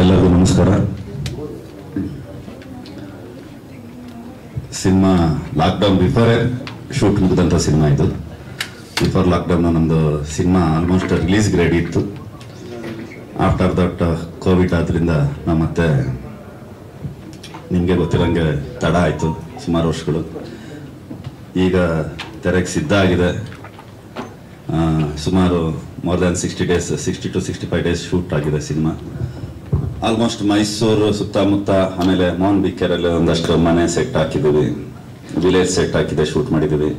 ಎಲ್ಲರಿಗೂ ನಮಸ್ಕಾರ. Cinema lockdown ಬಿಫೋರೇ ಶೂಟ್ ಮುಗಿದಂಥ ಸಿನಿಮಾ ಇದು. ಬಿಫೋರ್ ಲಾಕ್ಡೌನ್ ನಮ್ದು ಸಿನಿಮಾ ಆಲ್ಮೋಸ್ಟ್ ರಿಲೀಸ್ ರೆಡಿ ಇತ್ತು. ಆಫ್ಟರ್ ದಟ್ ಕೋವಿಡ್ ಆದ್ರಿಂದ ನಾ ಮತ್ತೆ ನಿಮಗೆ ಗೊತ್ತಿರೋಂಗೆ ತಡ ಆಯಿತು ಸುಮಾರು ವರ್ಷಗಳು. ಈಗ ತೆರೆಗೆ ಸಿದ್ಧ ಆಗಿದೆ ಸುಮಾರು more than sixty days sixty two sixty five days shoot ಆಗಿದೆ ಸಿನಿಮಾ. ಆಲ್ಮೋಸ್ಟ್ ಮೈಸೂರು ಸುತ್ತಮುತ್ತ ಆಮೇಲೆ ಮೋಹನ್ ಬಿಕ್ಕರಲ್ಲಿ ಒಂದಷ್ಟು ಮನೆ ಸೆಟ್ ಹಾಕಿದ್ದೀವಿ. ವಿಲೇಜ್ ಸೆಟ್ ಹಾಕಿದೆ ಶೂಟ್ ಮಾಡಿದ್ದೀವಿ.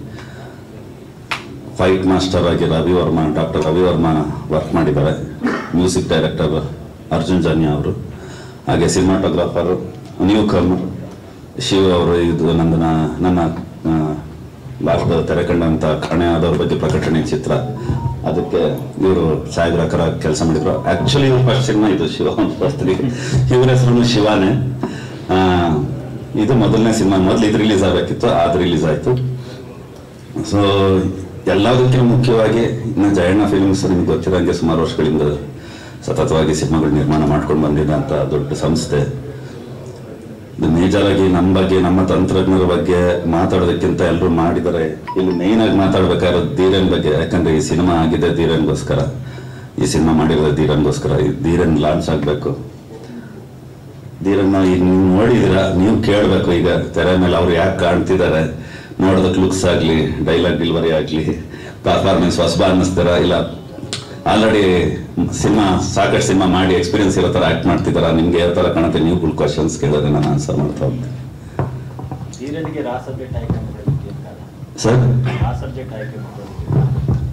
ಫೈಟ್ ಮಾಸ್ಟರ್ ಆಗಿ ರವಿ ವರ್ಮ ಡಾಕ್ಟರ್ ರವಿ ವರ್ಮ ವರ್ಕ್ ಮಾಡಿದ್ದಾರೆ. ಮ್ಯೂಸಿಕ್ ಡೈರೆಕ್ಟರ್ ಅರ್ಜುನ್ ಜಾನಿ ಅವರು. ಹಾಗೆ ಸಿನಿಮಾಟೋಗ್ರಾಫರ್ ನ್ಯೂ ಕಮ್ ಶಿವ ಅವರು, ಇದು ನನ್ನ ನನ್ನ ಭಾರತದ ತೆರೆ ಕಂಡಂತ ಕಣೆಯಾದವ್ರ ಬಗ್ಗೆ ಪ್ರಕಟಣೆ ಚಿತ್ರ. ಅದಕ್ಕೆ ಇವರು ಕರ ಕೆಲಸ ಮಾಡಿದ್ರು. ಆಕ್ಚುಲಿ ಇವ್ರ ಫಸ್ಟ್ ಸಿನಿಮಾ ಇದು ಶಿವ ಫಸ್ಟ್ ಇವ್ರ ಹೆಸರು ಶಿವಾನೇ. ಇದು ಮೊದಲನೇ ಸಿನಿಮಾ. ಮೊದಲು ಇದು ರಿಲೀಸ್ ಆಗಬೇಕಿತ್ತು ಅದು ರಿಲೀಸ್ ಆಯ್ತು. ಸೊ ಎಲ್ಲದಕ್ಕಿಂತ ಮುಖ್ಯವಾಗಿ ಇನ್ನು ಜಯಣ್ಣ ಫಿಲ್ಮ್ಸ್ ನಿಮ್ಗೆ ಗೊತ್ತಿರೋಂಗೆ ಸುಮಾರು ವರ್ಷಗಳಿಂದ ಸತತವಾಗಿ ಸಿನಿಮಾಗಳು ನಿರ್ಮಾಣ ಮಾಡ್ಕೊಂಡು ಬಂದಿದೆ ಅಂತ ದೊಡ್ಡ ಸಂಸ್ಥೆ. ಮೇಜರ್ ನಮ್ಮ ಬಗ್ಗೆ, ನಮ್ಮ ತಂತ್ರಜ್ಞರ ಬಗ್ಗೆ ಮಾತಾಡೋದಕ್ಕಿಂತ ಎಲ್ಲರೂ ಮಾಡಿದರೆ ಇಲ್ಲಿ ಮೇನ್ ಆಗಿ ಮಾತಾಡ್ಬೇಕಾದ್ರೆ ಧೀರನ್ ಬಗ್ಗೆ. ಯಾಕಂದ್ರೆ ಈ ಸಿನಿಮಾ ಆಗಿದೆ ಧೀರನ್ಗೋಸ್ಕರ. ಈ ಸಿನಿಮಾ ಮಾಡಿರೋದು ಧೀರನ್ಗೋಸ್ಕರ. ಈ ಧೀರನ್ ಲಾಂಚ್ ಆಗಬೇಕು. ಧೀರನ್ನ ಈಗ ನೀವು ನೋಡಿದಿರ ನೀವು ಕೇಳಬೇಕು ಈಗ. ತೆರೆ ಮೇಲೆ ಅವ್ರು ಯಾಕೆ ಕಾಣ್ತಿದ್ದಾರೆ? ನೋಡೋದಕ್ಕೆ ಲುಕ್ಸ್ ಆಗಲಿ ಡೈಲಾಗ್ ಡೆಲಿವರಿ ಆಗಲಿ ಪರ್ಫಾರ್ಮೆನ್ಸ್ ಹೊಸಬ ಅನ್ನಿಸ್ತಾರ? ಇಲ್ಲ ಆಲ್ರೆಡಿ ಸಿನಿಮಾ ಸಾಕಷ್ಟು ಸಿನಿಮಾ ಮಾಡಿ ಎಕ್ಸ್ಪೀರಿಯನ್ಸ್ ಇರೋ ಥರ ಆ್ಯಕ್ಟ್ ಮಾಡ್ತಿದ್ದಾರೆ? ನಿಮ್ಗೆ ಯಾವ ಥರ ಕಾಣುತ್ತೆ? ನೀವು ಕ್ವಶನ್ಸ್ ಕೇಳೋದ್ರೆ ನಾನು ಆನ್ಸರ್ ಮಾಡ್ತಾ ಹೋಗ್ತೀನಿ. ಸರ್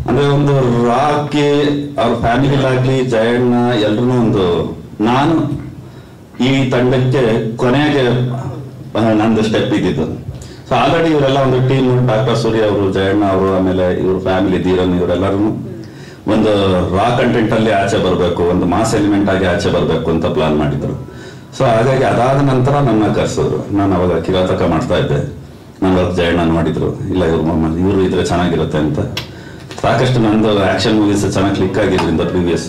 ಅಂದ್ರೆ ಒಂದು ರಾಕಿ ಅವ್ರ ಫ್ಯಾಮಿಲಿಲಾಗ್ಲಿ ಜಯಣ್ಣ ಎಲ್ಲರೂ ಒಂದು ನಾನು ಈ ತಂಡಕ್ಕೆ ಕೊನೆಗೆ ನಂದು ಸ್ಟೆಪ್ ಇದ್ದಿದ್ದು. ಸೊ ಆಲ್ರೆಡಿ ಇವರೆಲ್ಲ ಒಂದು ಟೀಮ್ ಡಾಕ್ಟರ್ ಸೂರ್ಯ ಅವರು ಜಯಣ್ಣ ಅವರು ಆಮೇಲೆ ಇವ್ರ ಫ್ಯಾಮಿಲಿ ಧೀರನ್ ಇವರೆಲ್ಲರೂ ಒಂದು ರಾ ಕಂಟೆಂಟ್ ಅಲ್ಲಿ ಆಚೆ ಬರಬೇಕು, ಒಂದು ಮಾಸ್ ಎಲಿಮೆಂಟ್ ಆಗಿ ಆಚೆ ಬರಬೇಕು ಅಂತ ಪ್ಲಾನ್ ಮಾಡಿದ್ರು. ಸೊ ಹಾಗಾಗಿ ಅದಾದ ನಂತರ ನನ್ನ ಕರೆಸಿದ್ರು ನಾನು ಅವಾಗ ಕಿರಾತಕ ಮಾಡ್ತಾ ಇದ್ದೆ. ನನ್ನ ಜಯಣ್ಣ ನೋಡಿದ್ರು ಇಲ್ಲ, ಇವ್ರು ಇವರು ಇದ್ರೆ ಚೆನ್ನಾಗಿರುತ್ತೆ ಅಂತ. ಸಾಕಷ್ಟು ನಂದು ಆಕ್ಷನ್ ಮೂವೀಸ್ ಚೆನ್ನಾಗಿ ಕ್ಲಿಕ್ ಆಗಿದ್ರಿಂದ ಪ್ರೀವಿಯಸ್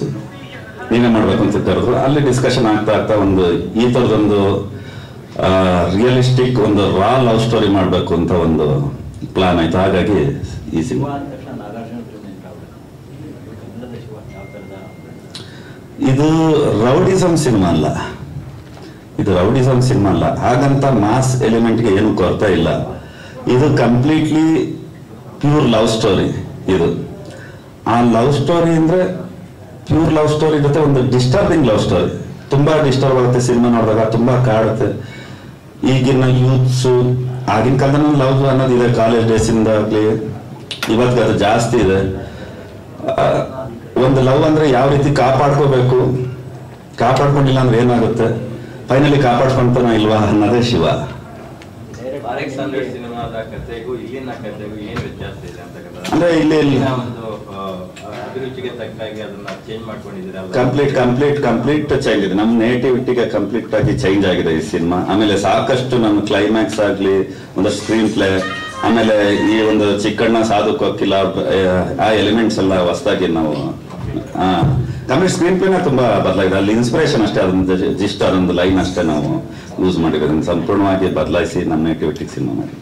ನೀವೇ ಮಾಡ್ಬೇಕು ಅಂತ ಕರೆದ್ರು. ಅಲ್ಲಿ ಡಿಸ್ಕಷನ್ ಆಗ್ತಾ ಆಗ್ತಾ ಒಂದು ಈ ಥರದೊಂದು ರಿಯಲಿಸ್ಟಿಕ್ ಒಂದು ರಾ ಲವ್ ಸ್ಟೋರಿ ಮಾಡಬೇಕು ಅಂತ ಒಂದು ಪ್ಲಾನ್ ಆಯ್ತು. ಹಾಗಾಗಿ ಈ ಸಿನಿಮಾ ಇದು ರೌಡಿಸಮ್ ಸಿನಿಮಾ ಅಲ್ಲ. ಇದು ರೌಡಿಸಮ್ ಸಿನಿಮಾ ಅಲ್ಲ. ಹಾಗಂತ ಮಾಸ್ ಎಲಿಮೆಂಟ್ಗೆ ಏನು ಕೊರತೆ ಇಲ್ಲ. ಇದು ಕಂಪ್ಲೀಟ್ಲಿ ಪ್ಯೂರ್ ಲವ್ ಸ್ಟೋರಿ ಇದು. ಆ ಲವ್ ಸ್ಟೋರಿ ಅಂದ್ರೆ ಪ್ಯೂರ್ ಲವ್ ಸ್ಟೋರಿ ಜೊತೆ ಒಂದು ಡಿಸ್ಟರ್ಬಿಂಗ್ ಲವ್ ಸ್ಟೋರಿ ತುಂಬಾ ಡಿಸ್ಟರ್ಬ್ ಆಗುತ್ತೆ ಸಿನಿಮಾ ನೋಡಿದಾಗ, ತುಂಬಾ ಕಾಡುತ್ತೆ. ಈಗಿನ ಯೂತ್ಸು ಆಗಿನ ಕಾಲದಲ್ಲಿ ಲವ್ ಅನ್ನೋದಿದೆ ಕಾಲೇಜ್ ಡೇಸಿಂದ ಆಗಲಿ ಇವತ್ತಿಗೆ ಅದು ಜಾಸ್ತಿ ಇದೆ. ಒಂದು ಲವ್ ಅಂದ್ರೆ ಯಾವ ರೀತಿ ಕಾಪಾಡ್ಕೋಬೇಕು? ಕಾಪಾಡ್ಕೊಂಡಿಲ್ಲ ಅಂದ್ರೆ ಏನಾಗುತ್ತೆ? ಫೈನಲಿ ಕಾಪಾಡ್ಕೊಂತಾನ ಇಲ್ವಾ? ಅನ್ನೋದೇ ಶಿವ. ಅಂದ್ರೆ ಇಲ್ಲಿ- ಕಂಪ್ಲೀಟ್ ಕಂಪ್ಲೀಟ್ ಕಂಪ್ಲೀಟ್ ಚೇಂಜ್ ಇದೆ. ನಮ್ಮ ನೇಟಿವಿಟಿಗೆ ಕಂಪ್ಲೀಟ್ ಆಗಿ ಚೇಂಜ್ ಆಗಿದೆ ಈ ಸಿನಿಮಾ. ಆಮೇಲೆ ಸಾಕಷ್ಟು ನಮ್ಮ ಕ್ಲೈಮ್ಯಾಕ್ಸ್ ಆಗ್ಲಿ ಒಂದಷ್ಟು ಸ್ಕ್ರೀನ್ ಪ್ಲೇ ಆಮೇಲೆ ಈ ಒಂದು ಚಿಕ್ಕಣ್ಣ ಸಾಧು ಕೊಕ್ಕಿಲ್ಲ ಆ ಎಲಿಮೆಂಟ್ಸ್ ಎಲ್ಲ ಹೊಸದಾಗಿ ನಾವು ಆಮೇಲೆ ಸ್ಕ್ರೀನ್ ಪ್ಲೇನ ತುಂಬಾ ಬದಲಾಗಿದೆ. ಅಲ್ಲಿ ಇನ್ಸ್ಪಿರೇಷನ್ ಅಷ್ಟೇ, ಅದೊಂದು ಜಿಸ್ಟ್ ಅದೊಂದು ಲೈನ್ ಅಷ್ಟೇ ನಾವು ಯೂಸ್ ಮಾಡಿರೋದನ್ನ ಸಂಪೂರ್ಣವಾಗಿ ಬದಲಾಯಿಸಿ ನಮ್ಮ ನೇಟಿವಿಟಿಗೆ ಸಿನಿಮಾ ಮಾಡಿ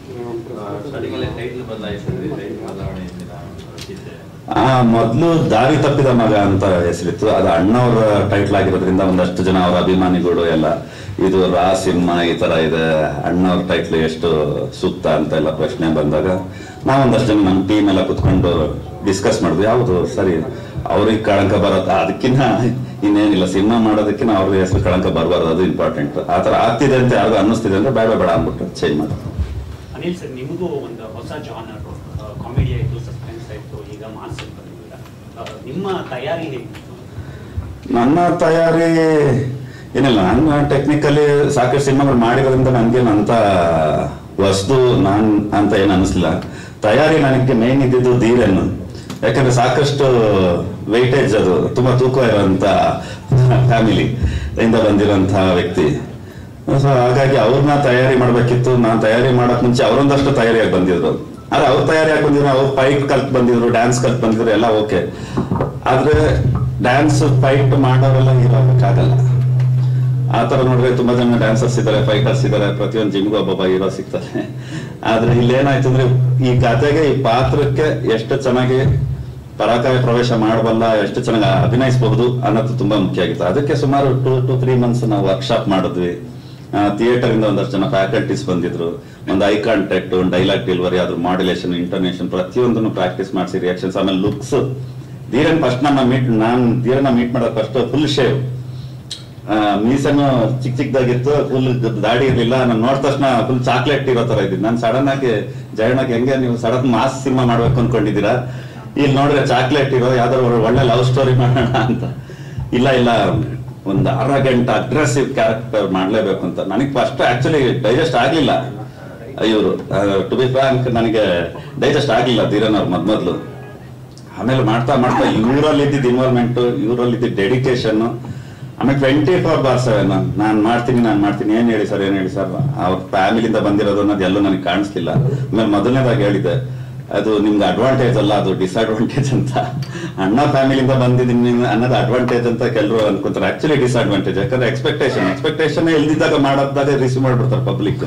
ಆ, ಮೊದಲು ದಾರಿ ತಪ್ಪಿದ ಮಗ ಅಂತ ಹೆಸರಿತ್ತು. ಅದು ಅಣ್ಣವ್ರ ಟೈಟ್ಲ್ ಆಗಿರೋದ್ರಿಂದ ಒಂದಷ್ಟು ಜನ ಅವರ ಅಭಿಮಾನಿಗಳು ಎಲ್ಲ ಇದು ರಾ ಸಿನಿಮಾ ಈ ತರ ಇದೆ. ಅಣ್ಣವ್ರ ಟೈಟ್ಲ್ ಎಷ್ಟು ಸುತ್ತ ಅಂತ ಎಲ್ಲ ಪ್ರಶ್ನೆ ಬಂದಾಗ ನಾವೊಂದಷ್ಟು ಜನ ನಮ್ಮ ಟೀಮ್ ಎಲ್ಲ ಕುತ್ಕೊಂಡು ಡಿಸ್ಕಸ್ ಮಾಡಿದ್ವಿ ಯಾವುದು? ಸರಿ ಅವ್ರಿಗೆ ಕಳಂಕ ಬರತ್ತಾ? ಅದಕ್ಕಿಂತ ಇನ್ನೇನಿಲ್ಲ. ಸಿನಿಮಾ ಮಾಡೋದಕ್ಕಿಂತ ಅವ್ರಿಗೆ ಹೆಸರು ಕಳಂಕ ಬರಬಾರ್ದು. ಅದು ಇಂಪಾರ್ಟೆಂಟ್ ಆ ಥರ ಆಗ್ತಿದೆ ಅಂತ ಯಾರಿಗೂ ಅನ್ನಿಸ್ತಿದೆ ಅಂದರೆ ಬೇಡ ಬೇಡ ಅಂದ್ಬಿಟ್ಟು ಚೇಂಜ್ ಮಾಡಿ ಅನಿಲ್ ಸರ್ ನಿಮಗೂ ಒಂದು ಹೊಸ ಜಾನರ್ ಕಾಮಿಡಿ ಆಯಿತು ಸಸ್ಪೆನ್ಸ್ ಆಯಿತು ಈಗ ಮಾಸ್ ನಿಮ್ಮ ತಯಾರಿ ನನ್ನ ತಯಾರಿ ಏನಿಲ್ಲ, ನಾನು ಟೆಕ್ನಿಕಲಿ ಸಾಕಷ್ಟು ಸಿನಿಮಾಗಳು ಮಾಡಿರೋದ್ರಿಂದ ನನಗೇನು ಅಂತ ವಸ್ತು, ನಾನು ಅಂತ ಏನು ಅನಿಸ್ಲಿಲ್ಲ. ತಯಾರಿ ನನಗೆ ಮೇನ್ ಇದ್ದಿದ್ದು ಧೀರನ್ನು. ಯಾಕಂದ್ರೆ ಸಾಕಷ್ಟು ವೆಯ್ಟೇಜ್ ಅದು, ತುಂಬಾ ತೂಕ ಇರುವಂತ ಫ್ಯಾಮಿಲಿ ಇಂದ ಬಂದಿರೋಂಥ ವ್ಯಕ್ತಿ. ಸೊ ಹಾಗಾಗಿ ಅವ್ರನ್ನ ತಯಾರಿ ಮಾಡ್ಬೇಕಿತ್ತು. ನಾನು ತಯಾರಿ ಮಾಡಕ್ ಮುಂಚೆ ಅವರೊಂದಷ್ಟು ತಯಾರಿಯಾಗಿ ಬಂದಿದ್ರು. ಆದ್ರೆ ಅವ್ರ ತಯಾರಿಯಾಗಿ ಬಂದಿದ್ರು, ಅವ್ರು ಫೈಟ್ ಕಲ್ತ್ ಬಂದಿದ್ರು ಡ್ಯಾನ್ಸ್ ಕಲ್ತ್ ಬಂದಿದ್ರು, ಎಲ್ಲ ಓಕೆ ಆದ್ರೆ ಡ್ಯಾನ್ಸ್ ಫೈಟ್ ಮಾಡೋರೆಲ್ಲ ಹೀರೋ ಆಗಲ್ಲ ಆ ತರ ನೋಡಿದ್ರೆ ತುಂಬಾ ಜನ ಡ್ಯಾನ್ಸರ್ಸ್ ಇದ್ದಾರೆ ಫೈಟರ್ಸ್ ಇದ್ದಾರೆ, ಪ್ರತಿಯೊಂದು ಜಿಮ್ಗೂ ಒಬ್ಬೊಬ್ಬ ಹೀರೋ ಸಿಗ್ತಾರೆ. ಆದ್ರೆ ಇಲ್ಲಿ ಏನಾಯ್ತು ಅಂದ್ರೆ ಈ ಕಥೆಗೆ, ಈ ಪಾತ್ರಕ್ಕೆ ಎಷ್ಟು ಚೆನ್ನಾಗಿ ಪರಾಕಾಯ ಪ್ರವೇಶ ಮಾಡಬಲ್ಲ, ಎಷ್ಟು ಚೆನ್ನಾಗಿ ಅಭಿನಯಿಸಬಹುದು ಅನ್ನೋದು ತುಂಬಾ ಮುಖ್ಯ ಆಗಿತ್ತು. ಅದಕ್ಕೆ ಸುಮಾರು ಟೂ ಟು ತ್ರೀ ಮಂತ್ಸ್ ನಾವು ವರ್ಕ್ಶಾಪ್ ಮಾಡಿದ್ವಿ. ಥಿಯೇಟರ್ ಇಂದ ಒಂದಷ್ಟು ಜನ ಫ್ಯಾಕಲ್ಟೀಸ್ ಬಂದಿದ್ರು. ಒಂದು ಐ ಕಾಂಟ್ಯಾಕ್ಟ್ ಒಂದು ಡೈಲಾಗ್ ಡೆಲಿವರಿ ಅದ್ರ ಮಾಡ್ಯುಲೇಷನ್ ಇಂಟರ್ನೇಷನ್ ಪ್ರತಿಯೊಂದನ್ನು ಪ್ರಾಕ್ಟೀಸ್ ಮಾಡಿಸಿ ರಿಯಾಕ್ಷನ್ಸ್ ಆಮೇಲೆ ಲುಕ್ಸ್ ಧೀರನ್ ಫಸ್ಟ್ ನಮ್ಮ ಮೀಟ್ ನಾನು ಧೀರನ ಮೀಟ್ ಮಾಡೋದು ಫಸ್ಟ್ ಫುಲ್ ಶೇವ್ ಮೀಸನು ಚಿಕ್ಕ ಚಿಕ್ಕದಾಗಿತ್ತು ಫುಲ್ ದಾಡಿ ಇರಲಿಲ್ಲ. ನಾನು ನೋಡಿದ ತಕ್ಷಣ ಫುಲ್ ಚಾಕ್ಲೇಟ್ ಇರೋ ತರ ಇದ್ದೀನಿ. ನಾನು ಸಡನ್ ಆಗಿ ಜಯಣ್ಣಗೆ ಹೆಂಗೆ ನೀವು ಸಡನ್ ಮಾಸ್ ಸಿನಿಮಾ ಮಾಡ್ಬೇಕು ಅನ್ಕೊಂಡಿದ್ದೀರಾ? ಇಲ್ಲಿ ನೋಡಿದ್ರೆ ಚಾಕ್ಲೇಟ್ ಇರೋ, ಯಾವ್ದಾದ್ರು ಒಳ್ಳೆ ಲವ್ ಸ್ಟೋರಿ ಮಾಡೋಣ ಅಂತ. ಇಲ್ಲ ಇಲ್ಲ, ಒಂದು ಅರ್ಧ ಗಂಟೆ ಅಗ್ರೆಸಿವ್ ಕ್ಯಾರೆಕ್ಟರ್ ಮಾಡಲೇಬೇಕು ಅಂತ. ನನಗೆ ಫಸ್ಟ್ ಆಕ್ಚುಲಿ ಡೈಜೆಸ್ಟ್ ಆಗಲಿಲ್ಲ. ಇವರು ಟು ಬಿ ಫ್ರಾಂಕ್ ನನಗೆ ಡೈಜೆಸ್ಟ್ ಆಗಲಿಲ್ಲ ಧೀರನ್ ಅವ್ರು ಮೊದ್ಮೊದ್ಲು. ಆಮೇಲೆ ಮಾಡ್ತಾ ಮಾಡ್ತಾ ಇವರಲ್ಲಿ ಇನ್ವಾಲ್ವ್ಮೆಂಟು ಇನ್ವಾಲ್ವ್ಮೆಂಟ್ ಇವರಲ್ಲಿ ಇದ್ದಿದ್ದ ಡೆಡಿಕೇಶನ್ ಆಮೇಲೆ ಟ್ವೆಂಟಿ ಫೋರ್ ಬಾರ್ ಸೆವೆನ್ ನಾನು ಮಾಡ್ತೀನಿ ನಾನು ಮಾಡ್ತೀನಿ. ಏನ್ ಹೇಳಿ ಸರ್, ಏನ್ ಹೇಳಿ ಸರ್? ಅವ್ರ ಫ್ಯಾಮಿಲಿಯಿಂದ ಬಂದಿರೋದು ಅನ್ನೋದು ಎಲ್ಲೂ ನನಗೆ ಕಾಣಿಸ್ಲಿಲ್ಲ. ಆಮೇಲೆ ಮೊದಲನೇದಾಗಿ ಹೇಳಿದೆ ಅದು ನಿಮ್ಗೆ ಅಡ್ವಾಂಟೇಜ್ ಅಲ್ಲ, ಅದು ಡಿಸ್ಅಡ್ವಾಂಟೇಜ್ ಅಂತ. ಅಣ್ಣ ಫ್ಯಾಮಿಲಿಯಿಂದ ಬಂದಿದ್ದೀನಿ ಅನ್ನೋದು ಅಡ್ವಾಂಟೇಜ್ ಅಂತ ಕೆಲವರು ಅನ್ಕೊಂತಾರೆ. ಆಕ್ಚುಲಿ ಡಿಸ್ಅಡ್ವಾಂಟೇಜ್ ಯಾಕಂದ್ರೆ ಎಕ್ಸ್ಪೆಕ್ಟೇಷನ್ ಎಕ್ಸ್ಪೆಕ್ಟೇಷನ್ ಎಲ್ದಿದ್ದಾಗ ಮಾಡೋದಾಗ ರಿಸೀವ್ ಮಾಡ್ಬಿಡ್ತಾರೆ ಪಬ್ಲಿಕ್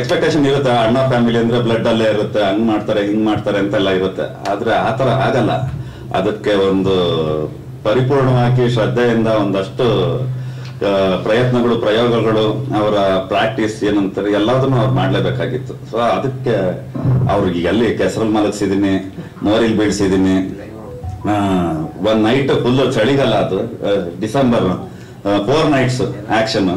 ಎಕ್ಸ್ಪೆಕ್ಟೇಷನ್ ಇರುತ್ತೆ ಅಣ್ಣ ಫ್ಯಾಮಿಲಿ ಅಂದ್ರೆ ಬ್ಲಡ್ ಅಲ್ಲೇ ಇರುತ್ತೆ, ಹಂಗ್ ಮಾಡ್ತಾರೆ, ಹಿಂಗ್ ಮಾಡ್ತಾರೆ ಅಂತೆಲ್ಲ ಇರುತ್ತೆ. ಆದ್ರೆ ಆತರ ಆಗಲ್ಲ. ಅದಕ್ಕೆ ಒಂದು ಪರಿಪೂರ್ಣವಾಗಿ ಶ್ರದ್ಧೆಯಿಂದ ಒಂದಷ್ಟು ಪ್ರಯತ್ನಗಳು, ಪ್ರಯೋಗಗಳು ಅವರ ಪ್ರಾಕ್ಟೀಸ್ ಏನಂತಾರೆ ಎಲ್ಲದನ್ನು ಅವ್ರು ಮಾಡಲೇಬೇಕಾಗಿತ್ತು. ಸೊ ಅದಕ್ಕೆ ಅವ್ರಿಗೆ ಎಲ್ಲಿ ಕೆಸರಲ್ಲಿ ಮಲಗಿಸಿದೀನಿ ಮೋರಿಲ್ ಬೀಳ್ಸಿದ್ದೀನಿ. ಒನ್ ನೈಟ್ ಫುಲ್ ಚಳಿಗಾಲ ಅದು ಡಿಸೆಂಬರ್ ಫೋರ್ ನೈಟ್ಸ್ ಆಕ್ಷನ್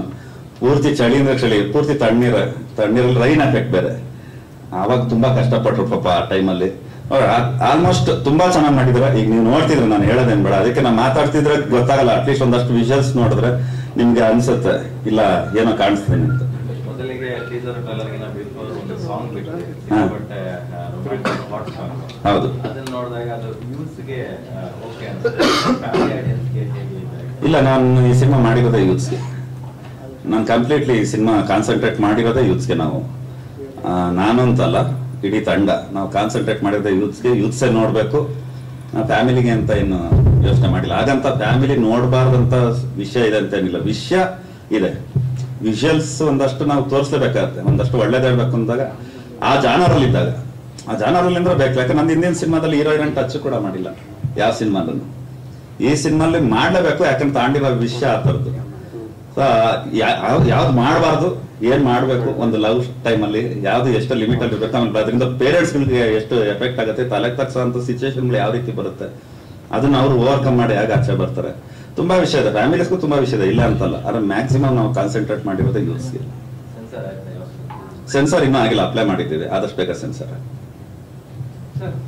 ಪೂರ್ತಿ ಚಳಿ ಅಂದ್ರೆ ಚಳಿ, ಪೂರ್ತಿ ತಣ್ಣೀರ, ತಣ್ಣೀರಲ್ಲಿ ರೈನ್ ಎಫೆಕ್ಟ್ ಬೇರೆ. ಆವಾಗ ತುಂಬಾ ಕಷ್ಟಪಟ್ರು ಪಾಪ ಆ ಟೈಮಲ್ಲಿ ಆಲ್ಮೋಸ್ಟ್ ತುಂಬಾ ಚೆನ್ನಾಗಿ ಮಾಡಿದ್ರೆ ಈಗ ನೀವು ನೋಡ್ತಿದ್ರೆ ನಾನು ಹೇಳೋದೇನ್ ಬೇಡ. ಅದಕ್ಕೆ ನಾನು ಮಾತಾಡ್ತಿದ್ರೆ ಗೊತ್ತಾಗಲ್ಲ. ಅಟ್ಲೀಸ್ಟ್ ಒಂದಷ್ಟು ವಿಷಲ್ಸ್ ನೋಡಿದ್ರೆ ನಿಮ್ಗೆ ಅನ್ಸುತ್ತೆ. ಇಲ್ಲ ಏನೋ ಕಾಣಿಸ್ತೀನಿ ಅಂತ ಹೌದು. ಇಲ್ಲ ನಾನು ಈ ಸಿನಿಮಾ ಮಾಡಿರೋದೇ ಯೂತ್ಸ್ಗೆ ನಾನು ಕಂಪ್ಲೀಟ್ಲಿ ಈ ಸಿನಿಮಾ ಕಾನ್ಸಂಟ್ರೇಟ್ ಮಾಡಿರೋದೇ ಯೂತ್ಸ್ಗೆ ನಾವು. ನಾನು ಅಂತಲ್ಲ ಇಡೀ ತಂಡ. ನಾವು ಕಾನ್ಸಂಟ್ರೇಟ್ ಮಾಡಿದ್ರೆ ಯೂತ್ಸ್ಗೆ ಯೂತ್ಸೇ ನೋಡಬೇಕು. ಫ್ಯಾಮಿಲಿಗೆ ಅಂತ ಏನು ಯೋಚನೆ ಮಾಡಿಲ್ಲ. ಹಾಗಂತ ಫ್ಯಾಮಿಲಿ ನೋಡಬಾರ್ದಂತ ವಿಷಯ ಇದೆ ಅಂತ ಏನಿಲ್ಲ ವಿಷಯ ಇದೆ. ವಿಷುವಲ್ಸ್ ಒಂದಷ್ಟು ನಾವು ತೋರಿಸ್ಲೇಬೇಕಾಗತ್ತೆ. ಒಂದಷ್ಟು ಒಳ್ಳೇದು ಹೇಳ್ಬೇಕು ಅಂದಾಗ ಆ ಜಾನರಲ್ಲಿ ಇದ್ದಾಗ ಆ ಜಾನರಲ್ಲಿ ಅಂದ್ರೆ ಬೇಕು. ಯಾಕಂದ್ರೆ ನಂದು ಹಿಂದಿನ ಸಿನಿಮಾದಲ್ಲಿ ಹೀರೋ ಹೀರೋಯಿನ್ ಟಚ್ ಕೂಡ ಮಾಡಿಲ್ಲ. ಯಾವ ಸಿನಿಮಾದಲ್ಲೂ. ಈ ಸಿನಿಮಾಲಿ ಮಾಡ್ಲೇಬೇಕು. ಯಾಕಂದ್ರೆ ತಾಂಡಿರೋ ವಿಷಯ ಆ ಥರದ್ದು. ಯಾವ್ದು ಮಾಡಬಾರ್ದು. ಏನ್ ಮಾಡ್ಬೇಕು? ಒಂದು ಲವ್ ಟೈಮಲ್ಲಿ ಯಾವ್ದು ಎಷ್ಟು ಲಿಮಿಟ್ ಅಲ್ಲಿ ಇರ್ಬೇಕು ಆಮೇಲೆ ಅದರಿಂದ ಪೇರೆಂಟ್ಸ್ಗಳಿಗೆ ಎಷ್ಟು ಎಫೆಕ್ಟ್ ಆಗುತ್ತೆ? ತಲೆಗೆ ತಗ್ಸೋಂಥ ಸಿಚುವೇಶನ್ಗಳು ಯಾವ ರೀತಿ ಬರುತ್ತೆ? ಅದನ್ನ ಅವ್ರು ಓವರ್ಕಮ್ ಮಾಡಿ ಹೇಗೆ ಆಚೆ ಬರ್ತಾರೆ? ತುಂಬಾ ವಿಷಯ ಇದೆ. ಫ್ಯಾಮಿಲೀಸ್ಗೂ ತುಂಬಾ ವಿಷಯ ಇದೆ. ಇಲ್ಲ ಅಂತಲ್ಲ. ಆದ್ರೆ ಮ್ಯಾಕ್ಸಿಮಮ್ ನಾವು ಕಾನ್ಸಂಟ್ರೇಟ್ ಮಾಡಿರೋದೇ ಯೂಸ್ಗೆ ಸೆನ್ಸರ್ ಇನ್ನೂ ಆಗಿಲ್ಲ. ಅಪ್ಲೈ ಮಾಡಿದ್ದೀವಿ. ಆದಷ್ಟು ಬೇಗ ಸೆನ್ಸರ್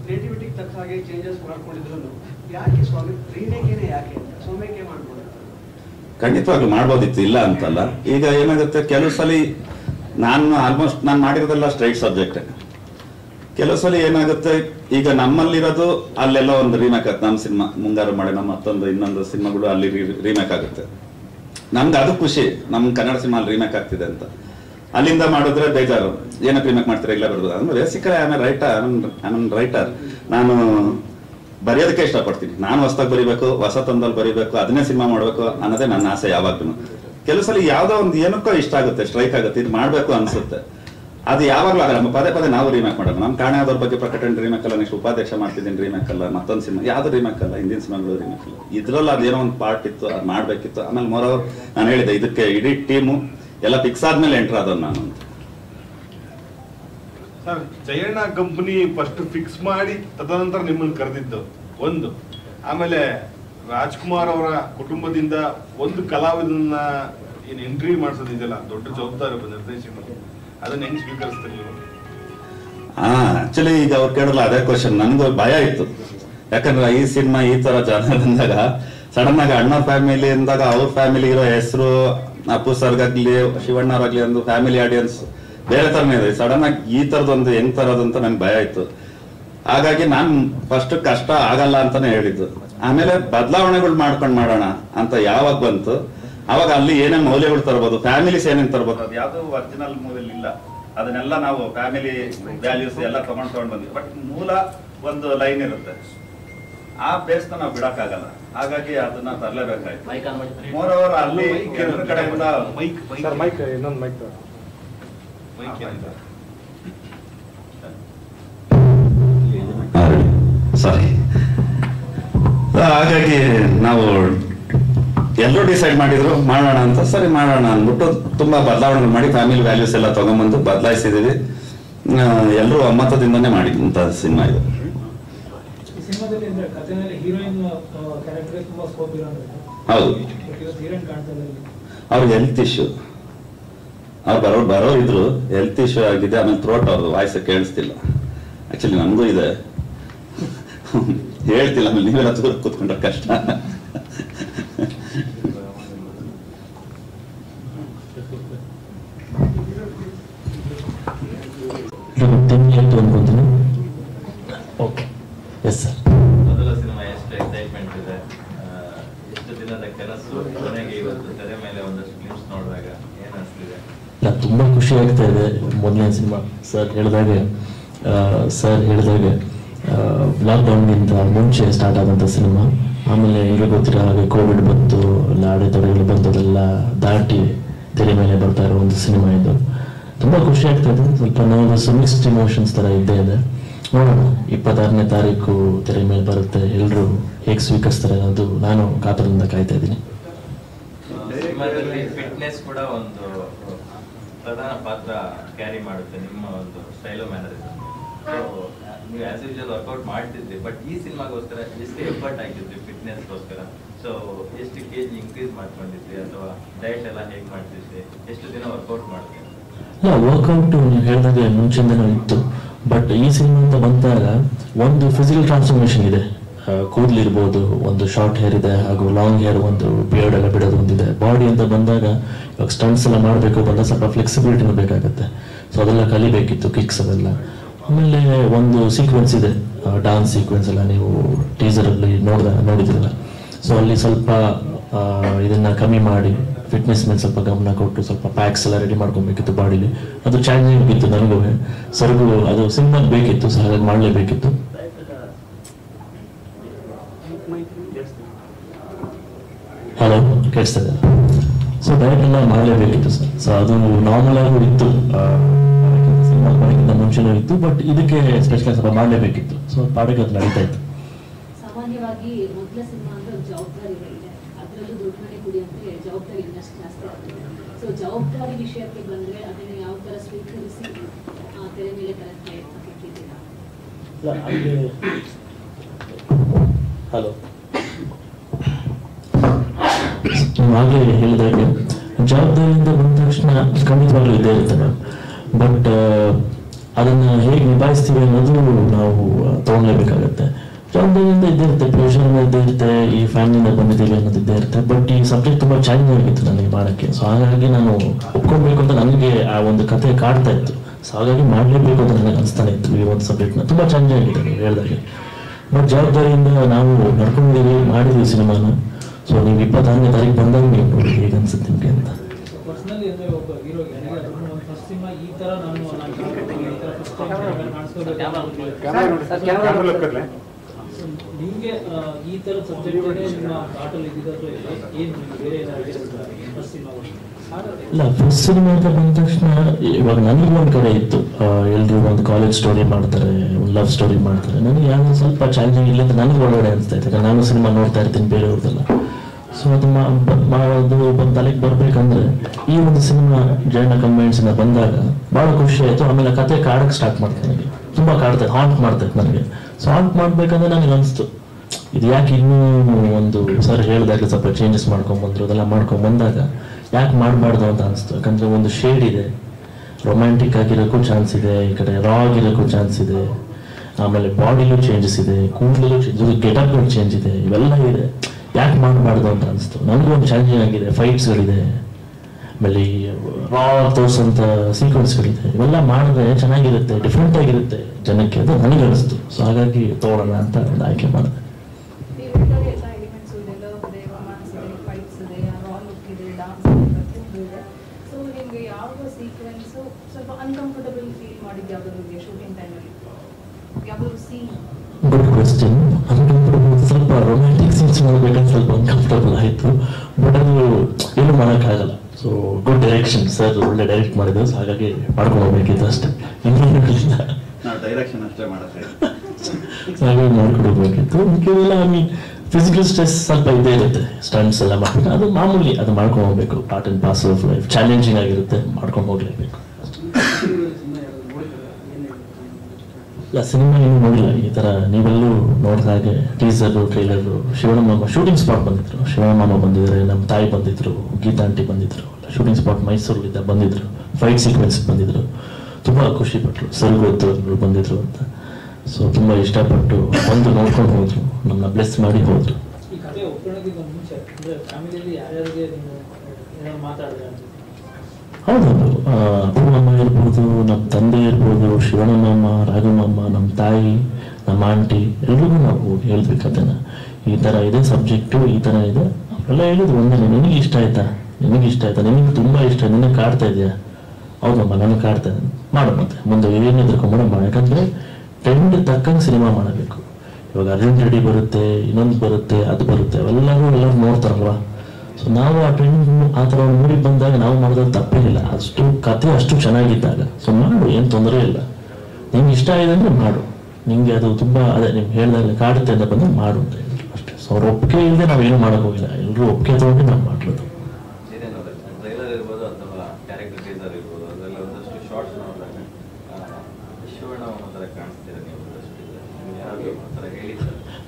ಕ್ರಿಯೇಟಿವಿಟಿಗೆ ತಕ್ಕ ಹಾಗೆ ಚೇಂಜಸ್ ಮಾಡ್ಕೊಂಡಿದ್ರು ಯಾಕೆ ಸ್ವಾಮಿ? ಯಾಕೆ ಅಂತ? ಸೋಮೇಕೆ ಮಾಡ್ಬೋದು. ಖಂಡಿತವಾಗ್ಲೂ ಮಾಡ್ಬೋದಿತ್ತು, ಇಲ್ಲ ಅಂತಲ್ಲ. ಈಗ ಏನಾಗುತ್ತೆ, ಕೆಲವು ಸಲ ನಾನು ಆಲ್ಮೋಸ್ಟ್ ನಾನು ಮಾಡಿರೋದೆಲ್ಲ ಸ್ಟ್ರೈಟ್ ಸಬ್ಜೆಕ್ಟ್ ಕೆಲವು ಸಲ ಏನಾಗುತ್ತೆ, ಈಗ ನಮ್ಮಲ್ಲಿರೋದು ಅಲ್ಲೆಲ್ಲ ಒಂದು ರೀಮೇಕ್ ಆಗುತ್ತೆ ನಮ್ಮ ಸಿನಿಮಾ, ಮುಂಗಾರು ಮಾಡಿ ನಮ್ಮ ಮತ್ತೊಂದು ಇನ್ನೊಂದು ಸಿನಿಮಾಗಳು ಅಲ್ಲಿ ರೀಮೇಕ್ ಆಗುತ್ತೆ. ನಮ್ಗೆ ಅದು ಖುಷಿ ನಮ್ಮ ಕನ್ನಡ ಸಿನಿಮಾ ಅಲ್ಲಿ ರೀಮೇಕ್ ಆಗ್ತಿದೆ ಅಂತ. ಅಲ್ಲಿಂದ ಮಾಡಿದ್ರೆ ಬೇಜಾರು. ಏನಕ್ಕೆ ರೀಮೇಕ್ ಮಾಡ್ತೀರಾ, ಇಲ್ಲ ಬರ್ಬೋದು. ಅಂದ್ರೆ ಸಿಕ್ಕರೆ ಆಮೇಲೆ ರೈಟರ್ ಐ ರೈಟರ್ ನಾನು ಬರೆಯೋದಕ್ಕೆ ಇಷ್ಟಪಡ್ತೀನಿ. ನಾನು ಹೊಸದಾಗಿ ಬರಿಬೇಕು ಹೊಸ ತಂದಲ್ಲಿ ಬರಿಬೇಕು, ಅದನ್ನೇ ಸಿನಿಮಾ ಮಾಡಬೇಕು ಅನ್ನೋದೇ ನನ್ನ ಆಸೆ ಯಾವಾಗ್ಲೂ. ಕೆಲವು ಸಲ ಯಾವ್ದೋ ಒಂದು ಏನಕ್ಕೋ ಇಷ್ಟ ಆಗುತ್ತೆ, ಸ್ಟ್ರೈಕ್ ಆಗುತ್ತೆ, ಇದು ಮಾಡ್ಬೇಕು ಅನ್ಸುತ್ತೆ. ಅದು ಯಾವಾಗಲೂ ಆಗಲ್ಲ. ನಮ್ಮ ಪದೇ ಪದೇ ನಾವು ರೀಮೇಕ್ ಮಾಡೋದು. ನಮ್ಮ ಅದ್ರ ಬಗ್ಗೆ ಪ್ರಕಟಣೆ ರೀಮೇಕ್ ಅಲ್ಲ, ನೆಕ್ಸ್ಟ್ ಉಪಾಧ್ಯಕ್ಷ ಮಾಡ್ತಿದ್ದೀನಿ ರೀಮೇಕ್ ಅಲ್ಲ, ಮತ್ತೊಂದು ಸಿನಿಮಾ, ಯಾವ್ದು ರೀಮೇಕ್ ಅಲ್ಲ, ಹಿಂದಿನ ಸಿನಿಮಾಗಳು ರೀಮೇಕ್ ಅಲ್ಲ. ಇದ್ರಲ್ಲಿ ಅದೇನೋ ಒಂದು ಪಾರ್ಟ್ ಇತ್ತು, ಅದು ಮಾಡ್ಬೇಕಿತ್ತು. ಆಮೇಲೆ ಮೊರ ನಾನು ಹೇಳಿದೆ, ಇದಕ್ಕೆ ಇಡೀ ಟೀಮು ಎಲ್ಲ ಫಿಕ್ಸ್ ಆದ್ಮೇಲೆ ಎಂಟ್ರ್ ಆದವ್ ನಾನು ಅಂತ. Sir, Jayanna company first fix ಮಾಡಿ, ತದನಂತರ ನಿಮ್ಮನ್ನು ಕರೆದಿದ್ದು. ಒಂದು. ಆಮೇಲೆ ರಾಜ್ಕುಮಾರ್ ಅವರ ಕುಟುಂಬದಿಂದ ಒಂದು ಕಲಾವಿದನ್ನ ಏನು ಎಂಟ್ರಿ ಮಾಡಿಸೋದಿದೆಯಲ್ಲ ದೊಡ್ಡ ಜವಾಬ್ದಾರಿ ಒಬ್ಬ ನಿರ್ದೇಶಕರು. ಅದನ್ನ ಹೆಂಗ್ ಸ್ವೀಕರಿಸ್ತೀರಿ ಹಾ, ಆಕ್ಚುಲಿ ಈಗ ಅವ್ರು ಕೇಳಲ್ಲ ಅದೇ ಕ್ವಶನ್ ನನಗೂ ಭಯ ಇತ್ತು. ಯಾಕಂದ್ರೆ ಈ ಸಿನಿಮಾ ಈ ತರ ಜನ ಬಂದಾಗ ಸಡನ್ ಆಗಿ ಅಣ್ಣ ಫ್ಯಾಮಿಲಿ ಅಂದಾಗ ಅವ್ರ ಫ್ಯಾಮಿಲಿ ಇರೋ ಹೆಸರು, ಅಪ್ಪು ಸರ್ಗಾಗ್ಲಿ, ಶಿವಣ್ಣವ್ರಾಗ್ಲಿ ಒಂದು ಫ್ಯಾಮಿಲಿ ಆಡಿಯನ್ಸ್ ಬೇರೆ ತರನೇ ಇದೆ ಸಡನ್ ಆಗಿ ಈ ತರದೊಂದು ಹೆಂಗ್ ತರೋದು ಅಂತ ನನ್ಗೆ ಭಯ ಇತ್ತು ಹಾಗಾಗಿ ನಾನ್ ಫಸ್ಟ್ ಕಷ್ಟ ಆಗಲ್ಲ ಅಂತಾನೆ ಹೇಳಿದ್ದು ಆಮೇಲೆ ಬದಲಾವಣೆಗಳು ಮಾಡ್ಕೊಂಡು ಮಾಡೋಣ ಅಂತ ಯಾವಾಗ ಬಂತು ಅವಾಗ ಅಲ್ಲಿ ಏನೇನ್ ಮೌಲ್ಯಗಳು ತರಬಹುದು ಫ್ಯಾಮಿಲೀಸ್ ಏನೇನ್ ತರಬಹುದು ಅದು ಯಾವ್ದು ಒರಿಜಿನಲ್ ಮೂವಿಲಿ ಇಲ್ಲ ಅದನ್ನೆಲ್ಲ ನಾವು ಫ್ಯಾಮಿಲಿ ವ್ಯಾಲ್ಯೂಸ್ ಎಲ್ಲ ತಗೊಂಡ್ ತಗೊಂಡ್ ಬಂದ್ವಿ ಬಟ್ ಮೂಲ ಒಂದು ಲೈನ್ ಇರುತ್ತೆ ಆ ಬೇಸ್ನ ನಾವು ಬಿಡಕ್ಕಾಗಲ್ಲ ಹಾಗಾಗಿ ಅದನ್ನ ತರಲೇಬೇಕಾಯ್ತು ಮೈಕ್ ಆನ್ ಮಾಡಿ ಮೋರ್ ಓವರ್ ಅಲ್ಲಿ ಕಡೆ ಕಡೆಯಿಂದ ಮೈಕ್ ಸರ್ ಮೈಕ್ ಇನ್ನೊಂದು ಮೈಕ್ ಏನಿದೆ ಸಾರಿ ಹಾಗಾಗಿ ನಾವು ಎಲ್ಲರೂ ಡಿಸೈಡ್ ಮಾಡಿದ್ರು ಮಾಡೋಣ ಅಂತ. ಸರಿ ಮಾಡೋಣ ಅಂದ್ಬಿಟ್ಟು ತುಂಬಾ ಬದಲಾವಣೆ ಮಾಡಿ ಫ್ಯಾಮಿಲಿ ವ್ಯಾಲ್ಯೂಸ್ ಎಲ್ಲ ತೊಗೊಂಬಂದು ಬದಲಾಯಿಸಿದೀವಿ ಎಲ್ಲರೂ ಒಮ್ಮತದಿಂದನೇ ಮಾಡಿದಂತ ಸಿನಿಮಾ ಇದು. ಈ ಸಿನಿಮಾದಲ್ಲಿ ಕಥೆನಲ್ಲಿ ಹೀರೋಯಿನ್ ಕ್ಯಾರೆಕ್ಟರ್ ತುಂಬಾ ಸ್ಕೋಪ್ ಹೌದು. ಅವ್ರಿಗೆ ಹೆಲ್ತ್ ಇಶ್ಯೂ ಅವ್ರು ಬರೋ ಬರೋ ಇದ್ರು ಹೆಲ್ತ್ ಇಶ್ಯೂ ಆಗಿದೆ, ಆಮೇಲೆ ಥ್ರೋಟ್ ಅವ್ರದ್ದು ವಾಯ್ಸ್ ಕೇಳಿಸ್ತಿಲ್ಲ. ಆ್ಯಕ್ಚುಲಿ ನಮಗೂ ಇದೆ. ಹೇಳ್ತಿಲ್ಲ, ಆಮೇಲೆ ನೀವೆಲ್ಲ ದೂರ ಕೂತ್ಕೊಂಡ್ರೆ ಕಷ್ಟ. ಮೊದಲನೇ ಸಿನಿಮಾ ಸರ್ ಹೇಳಿದಾಗೆ ಸರ್ ಹೇಳಿದಾಗೆ ಲಾಕ್ಡೌನ್ಗಿಂತ ಮುಂಚೆ ಸ್ಟಾರ್ಟ್ ಆದಂಥ ಸಿನಿಮಾ. ಆಮೇಲೆ ಈಗ ಗೊತ್ತಿರೋ ಹಾಗೆ ಕೋವಿಡ್ ಬಂತು, ಎಲ್ಲ ಅಡೆತಡೆಗಳು ಬಂತು ಅದೆಲ್ಲ ದಾಟಿ ತೆರೆ ಮೇಲೆ ಬರ್ತಾ ಇರೋ ಒಂದು ಸಿನಿಮಾ ಇದು. ತುಂಬ ಖುಷಿ ಆಗ್ತಾ ಇದೆ. ಸ್ವಲ್ಪ ನೋವು ಮಿಕ್ಸ್ಡ್ ಇಮೋಷನ್ಸ್ ಥರ ಇದ್ದೇ ಇದೆ. ನೋಡೋಣ, ಇಪ್ಪತ್ತಾರನೇ ತಾರೀಕು ತೆರೆ ಮೇಲೆ ಬರುತ್ತೆ. ಎಲ್ಲರೂ ಹೇಗೆ ಸ್ವೀಕರಿಸ್ತಾರೆ ಅನ್ನೋದು ನಾನು ಕಾತರದಿಂದ ಕಾಯ್ತಾ ಇದ್ದೀನಿ ಸಿನಿಮಾದಲ್ಲಿ ಫಿಟ್ನೆಸ್ ಕೂಡ ಒಂದು ಪ್ರಧಾನ ಪಾತ್ರ ಕ್ಯಾರಿ ಮಾಡುತ್ತೆ ನಿಮ್ಮ ಒಂದು ಸ್ಟೈಲು ಮ್ಯಾನರಿಸಮ್ ನೀವು ಆಸ್ ಯೂಶಲ್ ವರ್ಕೌಟ್ ಮಾಡ್ತಿದ್ರಿ ಬಟ್ ಈ ಸಿನಿಮಾಗೋಸ್ಕರ ಎಷ್ಟು ಎಫರ್ಟ್ ಆಗಿದ್ರಿ ಫಿಟ್ನೆಸ್ಗೋಸ್ಕರ ಸೊ ಎಷ್ಟು ಕೆ ಜಿ ಇನ್ಕ್ರೀಸ್ ಮಾಡ್ಕೊಂಡಿದ್ರಿ ಅಥವಾ ಡಯಟ್ ಎಲ್ಲ ಹೇಗೆ ಮಾಡ್ತಿದ್ರಿ? ಎಷ್ಟು ದಿನ ವರ್ಕೌಟ್ ಮಾಡಿದ್ರಿ? ಇಲ್ಲ ವರ್ಕೌಟ್ ನೀವು ಹೇಳಿದಾಗೆ ಮುಂಚೆಯಿಂದನೂ ಇತ್ತು ಬಟ್ ಈ ಸಿನಿಮಾ ಬಂದಾಗ ಒಂದು ಫಿಸಿಕಲ್ ಟ್ರಾನ್ಸ್ಫಾರ್ಮೇಶನ್ ಇದೆ. ಕೂದಲಿರ್ಬೋದು, ಒಂದು ಶಾರ್ಟ್ ಹೇರ್ ಇದೆ, ಹಾಗೂ ಲಾಂಗ್ ಹೇರ್ ಒಂದು ಬಿಯರ್ಡ್ ಎಲ್ಲ ಬಿಡೋದು ಒಂದಿದೆ. ಬಾಡಿ ಅಂತ ಬಂದಾಗ ಇವಾಗ ಸ್ಟಂಟ್ಸ್ ಎಲ್ಲ ಮಾಡಬೇಕು, ಬಂದಾಗ ಸ್ವಲ್ಪ ಫ್ಲೆಕ್ಸಿಬಿಲಿಟಿನೂ ಬೇಕಾಗುತ್ತೆ. ಸೊ ಅದೆಲ್ಲ ಕಲಿಬೇಕಿತ್ತು ಕಿಕ್ಸ್ ಅದೆಲ್ಲ ಆಮೇಲೆ ಒಂದು ಸೀಕ್ವೆನ್ಸ್ ಇದೆ. ಡಾನ್ಸ್ ಸೀಕ್ವೆನ್ಸ್ ಎಲ್ಲ ನೀವು ಟೀಸರಲ್ಲಿ ನೋಡಿದ, ನೋಡಿದಿರಲ್ಲ. ಸೊ ಅಲ್ಲಿ ಸ್ವಲ್ಪ ಇದನ್ನು ಇದನ್ನ ಕಮ್ಮಿ ಮಾಡಿ ಫಿಟ್ನೆಸ್ ಮೇಲೆ ಸ್ವಲ್ಪ ಗಮನ ಕೊಟ್ಟು, ಸ್ವಲ್ಪ ಪ್ಯಾಕ್ಸ್ ಎಲ್ಲ ರೆಡಿ ಮಾಡ್ಕೊಬೇಕಿತ್ತು ಬಾಡಿಲಿ ಅದು ಚಾಲೆಂಜಿಂಗ್ ಇತ್ತು ನನಗೂ. ಸರ್ಗು, ಅದು ಸಿನಿಮಾಗೆ ಬೇಕಿತ್ತು ಸೊ ಹಾಗಾಗಿ ಮಾಡಲೇಬೇಕಿತ್ತು ಹಲೋ ಕೇಳಿಸ್ತದೆ. ಸೊ ಡಯಟ್ ಎಲ್ಲ ಮಾಡಲೇಬೇಕಿತ್ತು ಸರ್. ಸೊ ಅದು ನಾರ್ಮಲ್ ಆಗೂ ಇತ್ತು. ಸಿನಿಮಾ ಮುಂಚೆನೂ ಇತ್ತು ಬಟ್ ಇದಕ್ಕೆ ಸ್ಪೆಷಲ್ ಸ್ವಲ್ಪ ಮಾಡಲೇಬೇಕಿತ್ತು ಸೊ ಪಾಡಿಗೆ ಅದು ನಡೀತಾ ಇತ್ತು. ಸಾಮಾನ್ಯವಾಗಿ ಮೊದಲ ಸಿನಿಮಾ ಅಂದ್ರೆ ಒಂದು ಜವಾಬ್ದಾರಿಗಳಿದೆ ಅದರಲ್ಲೂ ದೊಡ್ಡ ಮನೆ ಕುಡಿ ಅಂದ್ರೆ ಜವಾಬ್ದಾರಿ ಇನ್ನಷ್ಟು ಜಾಸ್ತಿ ಆಗ್ತದೆ. ಸೊ ಜವಾಬ್ದಾರಿ ವಿಷಯಕ್ಕೆ ಬಂದ್ರೆ ಅದನ್ನು ಯಾವ ತರ ಸ್ವೀಕರಿಸಿ ಆ, ತೆರೆ ಮೇಲೆ ತರಕ್ಕೆ ಪ್ರಯತ್ನ ಪಟ್ಟಿದ್ದೀರಾ? ಆಗಲೇ ಹೇಳಿದಾಗೆ ಜವಾಬ್ದಾರಿಯಿಂದ ಬಂದ ತಕ್ಷಣ ಖಂಡಿತವಾಗ್ಲೂ ಇದ್ದೇ ಇರುತ್ತೆ ಮ್ಯಾಮ್ ಬಟ್ ಅದನ್ನ ಹೇಗೆ ನಿಭಾಯಿಸ್ತೀವಿ ಅನ್ನೋದು ನಾವು ತಗೊಂಡ್ಲೇಬೇಕಾಗತ್ತೆ ಜವಾಬ್ದಾರಿಯಿಂದ ಇದ್ದೇ ಇರುತ್ತೆ ಪ್ರೆಷರ್ ಇದ್ದೇ ಇರುತ್ತೆ, ಈ ಫ್ಯಾಮಿಲಿಯಿಂದ ಬಂದಿದ್ದೀವಿ ಅನ್ನೋದು ಇದ್ದೇ ಇರುತ್ತೆ. ಬಟ್ ಈ ಸಬ್ಜೆಕ್ಟ್ ತುಂಬಾ ಚಾಲೆಂಜ್ ಆಗಿತ್ತು ನನಗೆ ಮಾಡೋಕ್ಕೆ. ಸೊ ಹಾಗಾಗಿ ನಾನು ಒಪ್ಕೊಬೇಕು ಅಂತ ನನಗೆ ಆ ಒಂದು ಕಥೆ ಕಾಡ್ತಾ ಇತ್ತು. ಸೊ ಹಾಗಾಗಿ ಮಾಡಲೇಬೇಕು ಅಂತ ನನಗೆ ಅನಿಸ್ತಾನೆ ಇತ್ತು ಈ ಒಂದು ಸಬ್ಜೆಕ್ಟ್ನ ತುಂಬಾ ಚಾಲೆಂಜ್ ಆಗಿದೆ ಹೇಳಿದಾಗೆ ಬಟ್ ಜವಾಬ್ದಾರಿಯಿಂದ ನಾವು ನಡ್ಕೊಂಡಿದ್ದೀವಿ ಮಾಡಿದ್ವಿ ಸಿನಿಮಾನ. ಸೊ ನೀವು ಇಪ್ಪತ್ತಾರನೇ ತಾರೀಕು ಬಂದಾಗ ನೀವು ನೋಡಿ ಹೇಗೆ ಅನ್ಸುತ್ತೆ ನಿಮಗೆ ಅಂತ. ನಿಮ್ಗೆ ಈ ತರ ಸಬ್ಜೆಕ್ಟ್ ನಿಮ್ಮ ಆಟಲ್ಲಿ ಇದ್ದಿದ್ದು ಏನು ಬೇರೆ ಇಲ್ಲ ಫಸ್ಟ್ ಸಿನಿಮಾ ಅಂತ ಬಂದ ತಕ್ಷಣ ಇವಾಗ ನನಗೂ ಒಂದು ಕಡೆ ಇತ್ತು. ಎಲ್ರು ಒಂದು ಕಾಲೇಜ್ ಸ್ಟೋರಿ ಮಾಡ್ತಾರೆ ಒಂದು ಲವ್ ಸ್ಟೋರಿ ಮಾಡ್ತಾರೆ. ನನಗೆ ಯಾವ್ದು ಸ್ವಲ್ಪ ಚಾಲೆಂಜಿಂಗ್ ಇಲ್ಲ ಅಂತ ನನಗೆ ಒಳಗಡೆ ಅನಿಸ್ತಾ ಇತ್ತು. ನಾನು ಸಿನಿಮಾ ನೋಡ್ತಾ ಇರ್ತೀನಿ ಬೇರೆಯವ್ರದ್ದೆಲ್ಲ. ಸೊ ಅದು ಒಂದು ತಲೆಗೆ ಬರ್ಬೇಕಂದ್ರೆ ಈ ಒಂದು ಸಿನಿಮಾ ಜೈನ ಇಂದ ಬಂದಾಗ ಬಹಳ ಖುಷಿ ಆಯ್ತು. ಆಮೇಲೆ ಕತೆ ಕಾಡಕ್ಕೆ ಸ್ಟಾರ್ಟ್ ಮಾಡ್ತೆ ನನಗೆ. ತುಂಬಾ ಕಾಡ್ತೈತೆ ಹಾಂಟ್ ಮಾಡ್ತೈತೆ ನನಗೆ. ಸೊ ಹಾಂಟ್ ಮಾಡ್ಬೇಕಂದ್ರೆ ನನಗೆ ಅನಿಸ್ತು, ಇದು ಯಾಕೆ ಇನ್ನೂ ಒಂದು ಸರ್ ಹೇಳಿದಾಗ ಸ್ವಲ್ಪ ಚೇಂಜಸ್ ಮಾಡ್ಕೊಂಡ್ಬಂದ್ರು ಅದೆಲ್ಲ ಮಾಡ್ಕೊಂಬಂದಾಗ ಯಾಕೆ ಮಾಡಬಾರ್ದು ಅಂತ ಅನಿಸ್ತು. ಯಾಕಂದ್ರೆ ಒಂದು ಶೇಡ್ ಇದೆ ರೊಮ್ಯಾಂಟಿಕ್ ಆಗಿರೋಕ್ಕೂ ಚಾನ್ಸ್ ಇದೆ, ಈ ಕಡೆ ರಾ ಆಗಿರೋಕ್ಕೂ ಚಾನ್ಸ್ ಇದೆ, ಆಮೇಲೆ ಬಾಡಿಲೂ ಚೇಂಜಸ್ ಇದೆ ಕೂದಲಲ್ಲೂ ಚೇಂಜ್ ಗೆಟಪ್ ಚೇಂಜ್ ಇದೆ, ಇವೆಲ್ಲ ಇದೆ. ಯಾಕೆ ಮಾಡಬಾರ್ದು ಅಂತ ಅನಿಸ್ತು? ನನಗೂ ಒಂದು ಚಾಲೆಂಜಿಂಗ್ ಆಗಿದೆ. ಫೈಟ್ಸ್ಗಳಿದೆ ಆಮೇಲೆ ಈ ರಾ ತೋರಿಸೋಂಥ ಸೀಕ್ವೆನ್ಸ್ಗಳಿದೆ ಇವೆಲ್ಲ ಮಾಡಿದ್ರೆ ಚೆನ್ನಾಗಿರುತ್ತೆ ಡಿಫ್ರೆಂಟ್ ಆಗಿರುತ್ತೆ ಜನಕ್ಕೆ ಅದು ನನಗೆ ಅನಿಸ್ತು. ಸೊ ಹಾಗಾಗಿ ತೋಡೋಣ ಅಂತ ಒಂದು ಆಯ್ಕೆ ಮಾಡಿದೆ. ಗುಡ್ ಕ್ವೆಶ್ಚನ್ ಸ್ವಲ್ಪ ರೊಮ್ಯಾಂಟಿಕ್ ಸೀನ್ಸ್ ನೋಡ್ಬೇಕಂತ ಸ್ವಲ್ಪ ಅನ್ಕಂಫರ್ಟಬಲ್ ಆಯಿತು ಬಟ್ ಅದು ಏನು ಮಾಡೋಕ್ಕಾಗಲ್ಲ. ಸೊ ಗುಡ್ ಡೈರೆಕ್ಷನ್ ಸರ್ ಒಳ್ಳೆ ಡೈರೆಕ್ಟ್ ಮಾಡಿದ್ರು. ಸೊ ಹಾಗಾಗಿ ಮಾಡ್ಕೊಳ್ಬೇಕಿತ್ತು ಅಷ್ಟೇ. ಇನ್ನೇನು ಡೈರೆಕ್ಷನ್ ಅಷ್ಟೇ ಮಾಡುತ್ತೆ. ಹಾಗಾಗಿ ಮಾಡ್ಕೊಡ್ಬೇಕಿತ್ತು ಮಿಕ್ಕಿದೆಲ್ಲ ಐ ಮೀನ್ ಫಿಸಿಕಲ್ ಸ್ಟ್ರೆಸ್ ಸ್ವಲ್ಪ ಇದೇ ಇರುತ್ತೆ. ಸ್ಟಂಟ್ಸ್ ಎಲ್ಲ ಮಾಡ್ಬೇಕು. ಅದು ಮಾಮೂಲಿ ಅದು ಮಾಡ್ಕೊಂಡು ಹೋಗ್ಬೇಕು. Part and parcel of life challenging ಆಗಿರುತ್ತೆ. ಮಾಡ್ಕೊಂಡು ಹೋಗ್ಲೇಬೇಕು. ಇಲ್ಲ ಸಿನಿಮಾ ಏನು ನೋಡಿಲ್ಲ. ಈ ಥರ ನೀವೆಲ್ಲೂ ನೋಡಿದ ಹಾಗೆ ಟೀಸರು ಟ್ರೈಲರು ಮಾಮ ಶೂಟಿಂಗ್ ಸ್ಪಾಟ್ ಬಂದಿದ್ರು. ಮಾಮ ಬಂದಿದ್ರೆ ನಮ್ಮ ತಾಯಿ ಬಂದಿದ್ರು, ಗೀತಾ ಆಂಟಿ ಬಂದಿದ್ರು ಶೂಟಿಂಗ್ ಸ್ಪಾಟ್ ಮೈಸೂರಿನಿಂದ ಬಂದಿದ್ರು ಫೈಟ್ ಸೀಕ್ವೆನ್ಸ್ ಬಂದಿದ್ರು. ತುಂಬ ಖುಷಿ ಪಟ್ಟರು ಸರ್ ಬಂದಿದ್ರು ಅಂತ. ಸೊ ತುಂಬ ಇಷ್ಟಪಟ್ಟು ಬಂದು ನೋಡ್ಕೊಂಡು ಹೋದ್ರು. ನಮ್ಮ ಬ್ಲೆಸ್ ಮಾಡಿ ಹೋದ್ರು. ಹೌದೌದು ಗುರುಮಮ್ಮ ಇರ್ಬೋದು ನಮ್ಮ ತಂದೆ ಇರ್ಬೋದು ಶಿವಣ್ಣಮ್ಮ ರಾಘವಮ್ಮ ನಮ್ಮ ತಾಯಿ ನಮ್ಮ ಆಂಟಿ ಎಲ್ರಿಗೂ ನಾವು ಹೇಳಬೇಕು ಕಥೆನ ಈ ಥರ ಇದೆ ಸಬ್ಜೆಕ್ಟು ಈ ಥರ ಇದೆ. ಅವರೆಲ್ಲ ಹೇಳಿದ್ರು ಒಂದೇ, ನಿನಗೆ ಇಷ್ಟ ಆಯ್ತಾ? ನಿನಗೆ ಇಷ್ಟ ಆಯ್ತಾ? ನಿನಗೆ ತುಂಬ ಇಷ್ಟ, ನಿನಗೆ ಕಾಡ್ತಾ ಇದೆಯಾ? ಹೌದಮ್ಮ ನನಗೆ ಕಾಡ್ತಾ ಇದೆ. ಮಾಡು ಮತ್ತೆ. ಮುಂದೆ ಏನು ಎದ್ರುಕೊಂಬೇಡ ಮಾಡು ಯಾಕಂದರೆ ಟ್ರೆಂಡ್ ತಕ್ಕಂಗೆ ಸಿನಿಮಾ ಮಾಡಬೇಕು. ಇವಾಗ ಅರ್ಜೆಂಟ್ ರೆಡಿ ಬರುತ್ತೆ, ಇನ್ನೊಂದು ಬರುತ್ತೆ, ಅದು ಬರುತ್ತೆ. ಅವೆಲ್ಲರೂ ಎಲ್ಲರೂ ನೋಡ್ತಾರಲ್ವಾ? ಸೊ ನಾವು ಆ ಟ್ರೈನಿಂಗ್ ಆ ಥರ ಮೂಡಿ ಬಂದಾಗ ನಾವು ಮಾಡಿದ್ರೆ ತಪ್ಪೇನಿಲ್ಲ. ಅಷ್ಟು ಕತೆ ಅಷ್ಟು ಚೆನ್ನಾಗಿದ್ದಾಗ. ಸೊ ಮಾಡು, ಏನು ತೊಂದರೆ ಇಲ್ಲ. ನಿಮ್ಗೆ ಇಷ್ಟ ಆಗಿದೆ ಅಂದರೆ ಮಾಡು. ನಿಮಗೆ ಅದು ತುಂಬ, ಅದೇ ನಿಮ್ಗೆ ಹೇಳ್ದಾಗ ಕಾಡುತ್ತೆ ಅಂತ ಬಂದು ಮಾಡು ಅಂತ ಅಷ್ಟೇ. ಸೊ ಅವ್ರ ಒಪ್ಪಿಗೆ ಇಲ್ಲದೆ ನಾವೇನು ಮಾಡೋಕೆ ಹೋಗಿಲ್ಲ. ಎಲ್ಲರೂ ಒಪ್ಪಿಗೆ ತೊಗೊಂಡು ನಾವು ಮಾಡಿರೋದು ನೀವು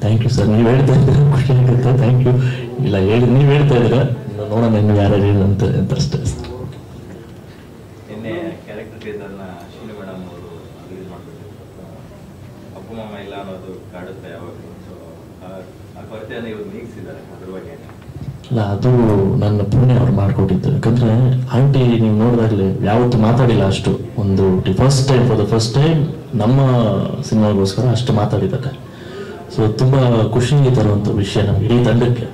ಥ್ಯಾಂಕ್ ಯು ಸರ್ ನೀವು ಹೇಳ್ತಾ ಇದ್ದೀರ ಖುಷಿ ಆಗುತ್ತೆ. ಥ್ಯಾಂಕ್ ಯು ಇಲ್ಲ ಹೇಳಿ ನೀವು ಹೇಳ್ತಾ ಇದ್ದೀರಾ? ನೋಡೋಣ ಇನ್ನು ಯಾರು ಹೇಳಿ ಅಂತ ಅಷ್ಟೇ. ನಿನ್ನೆ ಕ್ಯಾರೆಕ್ಟರ್ ಟೀಸರ್ನ ಅಶ್ವಿನಿ ಮೇಡಮ್ ಅವರು ರಿಲೀಸ್ ಮಾಡ್ಬಿಟ್ಟಿದ್ರು ಅಪ್ಪು ಮಾಮ ಇಲ್ಲ ಅನ್ನೋದು ಕಾಡುತ್ತೆ ಯಾವಾಗಲೂ ಸೊ ಆ ಕೊರತೆಯನ್ನು ಇವ್ರು ನೀಗಿಸಿದ್ದಾರೆ ಅದ್ರ ಬಗ್ಗೆ ಇಲ್ಲ ಅದು ನನ್ನ ಪುಣ್ಯ ಅವ್ರು ಮಾಡಿಕೊಟ್ಟಿದ್ದು. ಯಾಕಂದ್ರೆ ಆಂಟಿ ನೀವು ನೋಡಿದಾಗಲೇ ಯಾವತ್ತೂ ಮಾತಾಡಿಲ್ಲ ಅಷ್ಟು. ಒಂದು first time for the first time ನಮ್ಮ ಸಿನಿಮಾಗೋಸ್ಕರ ಅಷ್ಟು ಮಾತಾಡಿದ್ದಾರೆ. ಸೊ ತುಂಬ ಖುಷಿ ತರುವಂಥ ವಿಷಯ ನಮ್ಗೆ ಇಡೀ ತಂಡಕ್ಕೆ.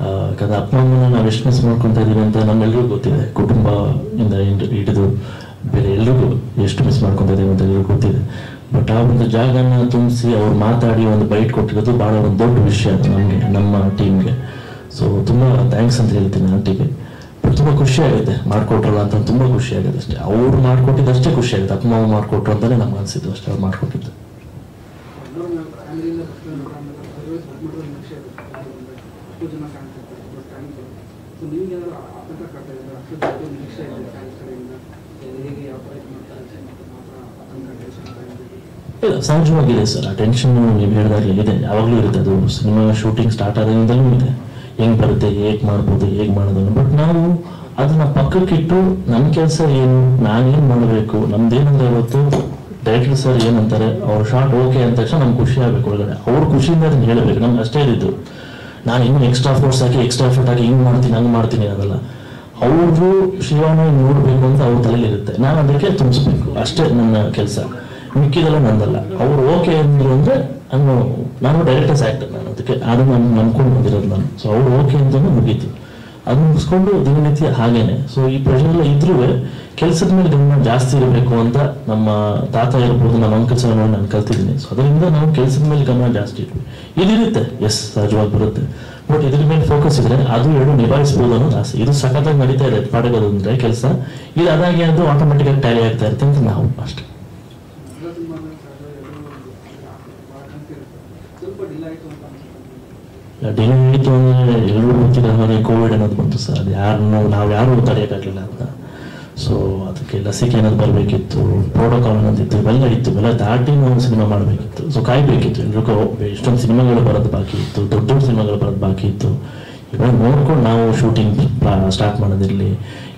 ಅಪ್ಪ ಅಮ್ಮನ ನಾವು ಎಷ್ಟು ಮಿಸ್ ಮಾಡ್ಕೊತಾ ಇದ್ದೀವಿ ಅಂತ ನಮ್ಮೆಲ್ಲರಿಗೂ ಗೊತ್ತಿದೆ. ಕುಟುಂಬ ಇಂದ ಹಿಡ್- ಹಿಡಿದು ಬೇರೆ ಎಲ್ರಿಗೂ ಎಷ್ಟು ಮಿಸ್ ಮಾಡ್ಕೊತಾ ಇದ್ದೀವಿ ಅಂತ ಎಲ್ಲರಿಗೂ ಗೊತ್ತಿದೆ. ಬಟ್ ಆ ಒಂದು ಜಾಗನ ತುಂಬಿಸಿ ಅವ್ರು ಮಾತಾಡಿ ಒಂದು ಬೈಟ್ ಕೊಟ್ಟಿರೋದು ಭಾಳ ಒಂದು ದೊಡ್ಡ ವಿಷಯ ಅದು ನಮಗೆ, ನಮ್ಮ ಟೀಮ್ಗೆ ಸೊ ತುಂಬ ಥ್ಯಾಂಕ್ಸ್ ಅಂತ ಹೇಳ್ತೀನಿ ಆಂಟಿಗೆ. ಬಟ್ ತುಂಬ ಖುಷಿ ಆಗುತ್ತೆ ಮಾಡ್ಕೊಟ್ರಲ್ಲ ಅಂತ, ತುಂಬ ಖುಷಿ ಆಗುತ್ತೆ ಅಷ್ಟೇ. ಅವ್ರು ಮಾಡ್ಕೊಟ್ಟಿದ್ದಷ್ಟೇ ಖುಷಿ ಆಗುತ್ತೆ. ಅಪ್ಪ, ಮಾವ ಮಾಡ್ಕೊಟ್ರು ಅಂತಾನೆ ನಮ್ಗೆ ಅನ್ಸಿದ್ದು ಅಷ್ಟೇ ಅವ್ರು ಮಾಡ್ಕೊಟ್ಟಿದ್ದು. ಕಾಣ್ತಾರೆ. ಸೊ ಆತಂಕ ಕಾಡ್ತಾ ಅಷ್ಟು ನಿರೀಕ್ಷೆ ಇದೆ ಕಾಲೇಜ್ ಕಡೆಯಿಂದ ಹೇಗೆ ಯಾವ ಇದೆ. ಇಲ್ಲ ಸಹಜವಾಗಿದೆ ಸರ್. ಆ ಟೆನ್ಷನ್ ನೀವು ಹೇಳಿದಾಗಲೇ ಇದೆ ಯಾವಾಗಲೂ ಇರುತ್ತೆ ಅದು. ಸಿನಿಮಾ ಶೂಟಿಂಗ್ ಸ್ಟಾರ್ಟ್ ಆದಾಗಿಂದಲೂ ಇದೆ. ಹೆಂಗ್ ಬರುತ್ತೆ, ಹೇಗೆ ಮಾಡ್ಬೋದು, ಹೇಗೆ ಮಾಡೋದು ಬಟ್ ನಾವು ಅದನ್ನ ಪಕ್ಕಕ್ಕಿಟ್ಟು ನನ್ನ ಕೆಲಸ ಏನು ನಾನೇನು ಮಾಡಬೇಕು, ನಮ್ದೇನಂದ್ರೆ ಇವತ್ತು ಡೈರೆಕ್ಟರ್ ಸರ್ ಏನಂತಾರೆ, ಅವ್ರ ಶಾರ್ಟ್ ಓಕೆ ಅಂದ ತಕ್ಷಣ ನಮ್ಗೆ ಖುಷಿ ಆಗ್ಬೇಕು ಒಳಗಡೆ. ಅವ್ರ ಖುಷಿಯಿಂದ ಅದನ್ನ ಹೇಳಬೇಕು. ನಮ್ಗೆ ಅಷ್ಟೇ ಇದ್ದಿದ್ದು ನಾನು ಇನ್ನು ಎಕ್ಸ್ಟ್ರಾ ಫೋರ್ಸ್ ಹಾಕಿ ಎಕ್ಸ್ಟ್ರಾ ಎಫರ್ಟ್ ಹಾಕಿ ಹಿಂಗೆ ಮಾಡ್ತೀನಿ, ಹಂಗೆ ಮಾಡ್ತೀನಿ ಅದಲ್ಲ ಅವ್ರದ್ದು ಶಿವನ ನೋಡಬೇಕು ಅಂತ ಅವ್ರ ತಲೆಯಲ್ಲಿ ಇರುತ್ತೆ. ನಾನು ಅದಕ್ಕೆ ತುಂಬಿಸ್ಬೇಕು. ಅಷ್ಟೇ ನನ್ನ ಕೆಲಸ. ಮಿಕ್ಕಿದೆಲ್ಲ ನಂದಲ್ಲ. ಅವ್ರು ಓಕೆ ಅಂದ್ರು ಅಂದ್ರೆ ನಾನು ನಾನು ಡೈರೆಕ್ಟರ್ಸ್ ಆಕ್ಟರ್ ನಾನು ಅದಕ್ಕೆ. ಅದು ನಾನು ನಂಬ್ಕೊಂಡು ಬಂದಿರೋದು ನಾನು. ಸೊ ಅವ್ರು ಓಕೆ ಅಂತಲೂ ಮುಗೀತು. ಅದು ಮುಗಿಸ್ಕೊಂಡು ದಿನನಿತ್ಯ ಹಾಗೇನೆ. ಸೊ ಈ ಪ್ರೆಷರ್ ಎಲ್ಲ ಇದ್ರೂ ಕೆಲಸದ ಮೇಲೆ ಗಮನ ಜಾಸ್ತಿ ಇರಬೇಕು ಅಂತ ನಮ್ಮ ತಾತ ಇರ್ಬೋದು ನಮ್ಮ ಅಂಕಲ್ ಸಹ ನಾನು ಕಲ್ತಿದ್ದೀನಿ. ಸೊ ಅದರಿಂದ ನಾವು ಕೆಲಸದ ಮೇಲೆ ಗಮನ ಜಾಸ್ತಿ ಇದ್ವಿ ಇದಿರುತ್ತೆ. ಎಸ್ ಸಹಜವಾಗಿ ಬರುತ್ತೆ. ಬಟ್ ಇದ್ರ ಮೇಲೆ ಫೋಕಸ್ ಇದ್ರೆ ಅದು ಎರಡು ನಿಭಾಯಿಸಬಹುದು ಅನ್ನೋದು ಆಸೆ. ಇದು ಸಖತ್ತಾಗಿ ನಡೀತಾ ಇದೆ ಪಾಡಗೋದು ಅಂದ್ರೆ ಕೆಲಸ. ಇದು ಅದಾಗಿ ಅದು ಆಟೋಮೆಟಿಕ್ ಆಗಿ ಟ್ಯಾಲಿ ಆಗ್ತಾ ಇರುತ್ತೆ ಅಂತ ನಾವು ಅಷ್ಟೇ. ಡಿಲೇ ಡಿಲೇ ಅಂದರೆ ಎಲ್ಲರೂ ಗೊತ್ತಿರೋ ಹಾಗೆ ಕೋವಿಡ್ ಅನ್ನೋದು ಬಂತು ಸರ್. ಅದು ಯಾರನ್ನು ನಾವು ಯಾರು ತಡೆಯೋಕ್ಕಾಗಲಿಲ್ಲ ಅಂತ. ಸೊ ಅದಕ್ಕೆ ಲಸಿಕೆ ಏನಾದ್ರು ಬರಬೇಕಿತ್ತು ಪ್ರೋಟೋಕಾಲ್ ಅನ್ನೋದಿತ್ತು ಇವೆಲ್ಲ ಇತ್ತು ಇವೆಲ್ಲ ದಾಟಿ ನಾವು ಸಿನಿಮಾ ಮಾಡಬೇಕಿತ್ತು. ಸೊ ಕಾಯ್ಬೇಕಿತ್ತು. ಎಲ್ರಿಗೂ ಎಷ್ಟೊಂದು ಸಿನಿಮಾಗಳು ಬರೋದು ಬಾಕಿ ಇತ್ತು, ದೊಡ್ಡ ದೊಡ್ಡ ಸಿನಿಮಾಗಳು ಬರೋದು ಬಾಕಿ ಇತ್ತು. ಇವಾಗ ನೋಡ್ಕೊಂಡು ನಾವು ಶೂಟಿಂಗ್ ಸ್ಟಾರ್ಟ್ ಮಾಡೋದಿರಲಿ,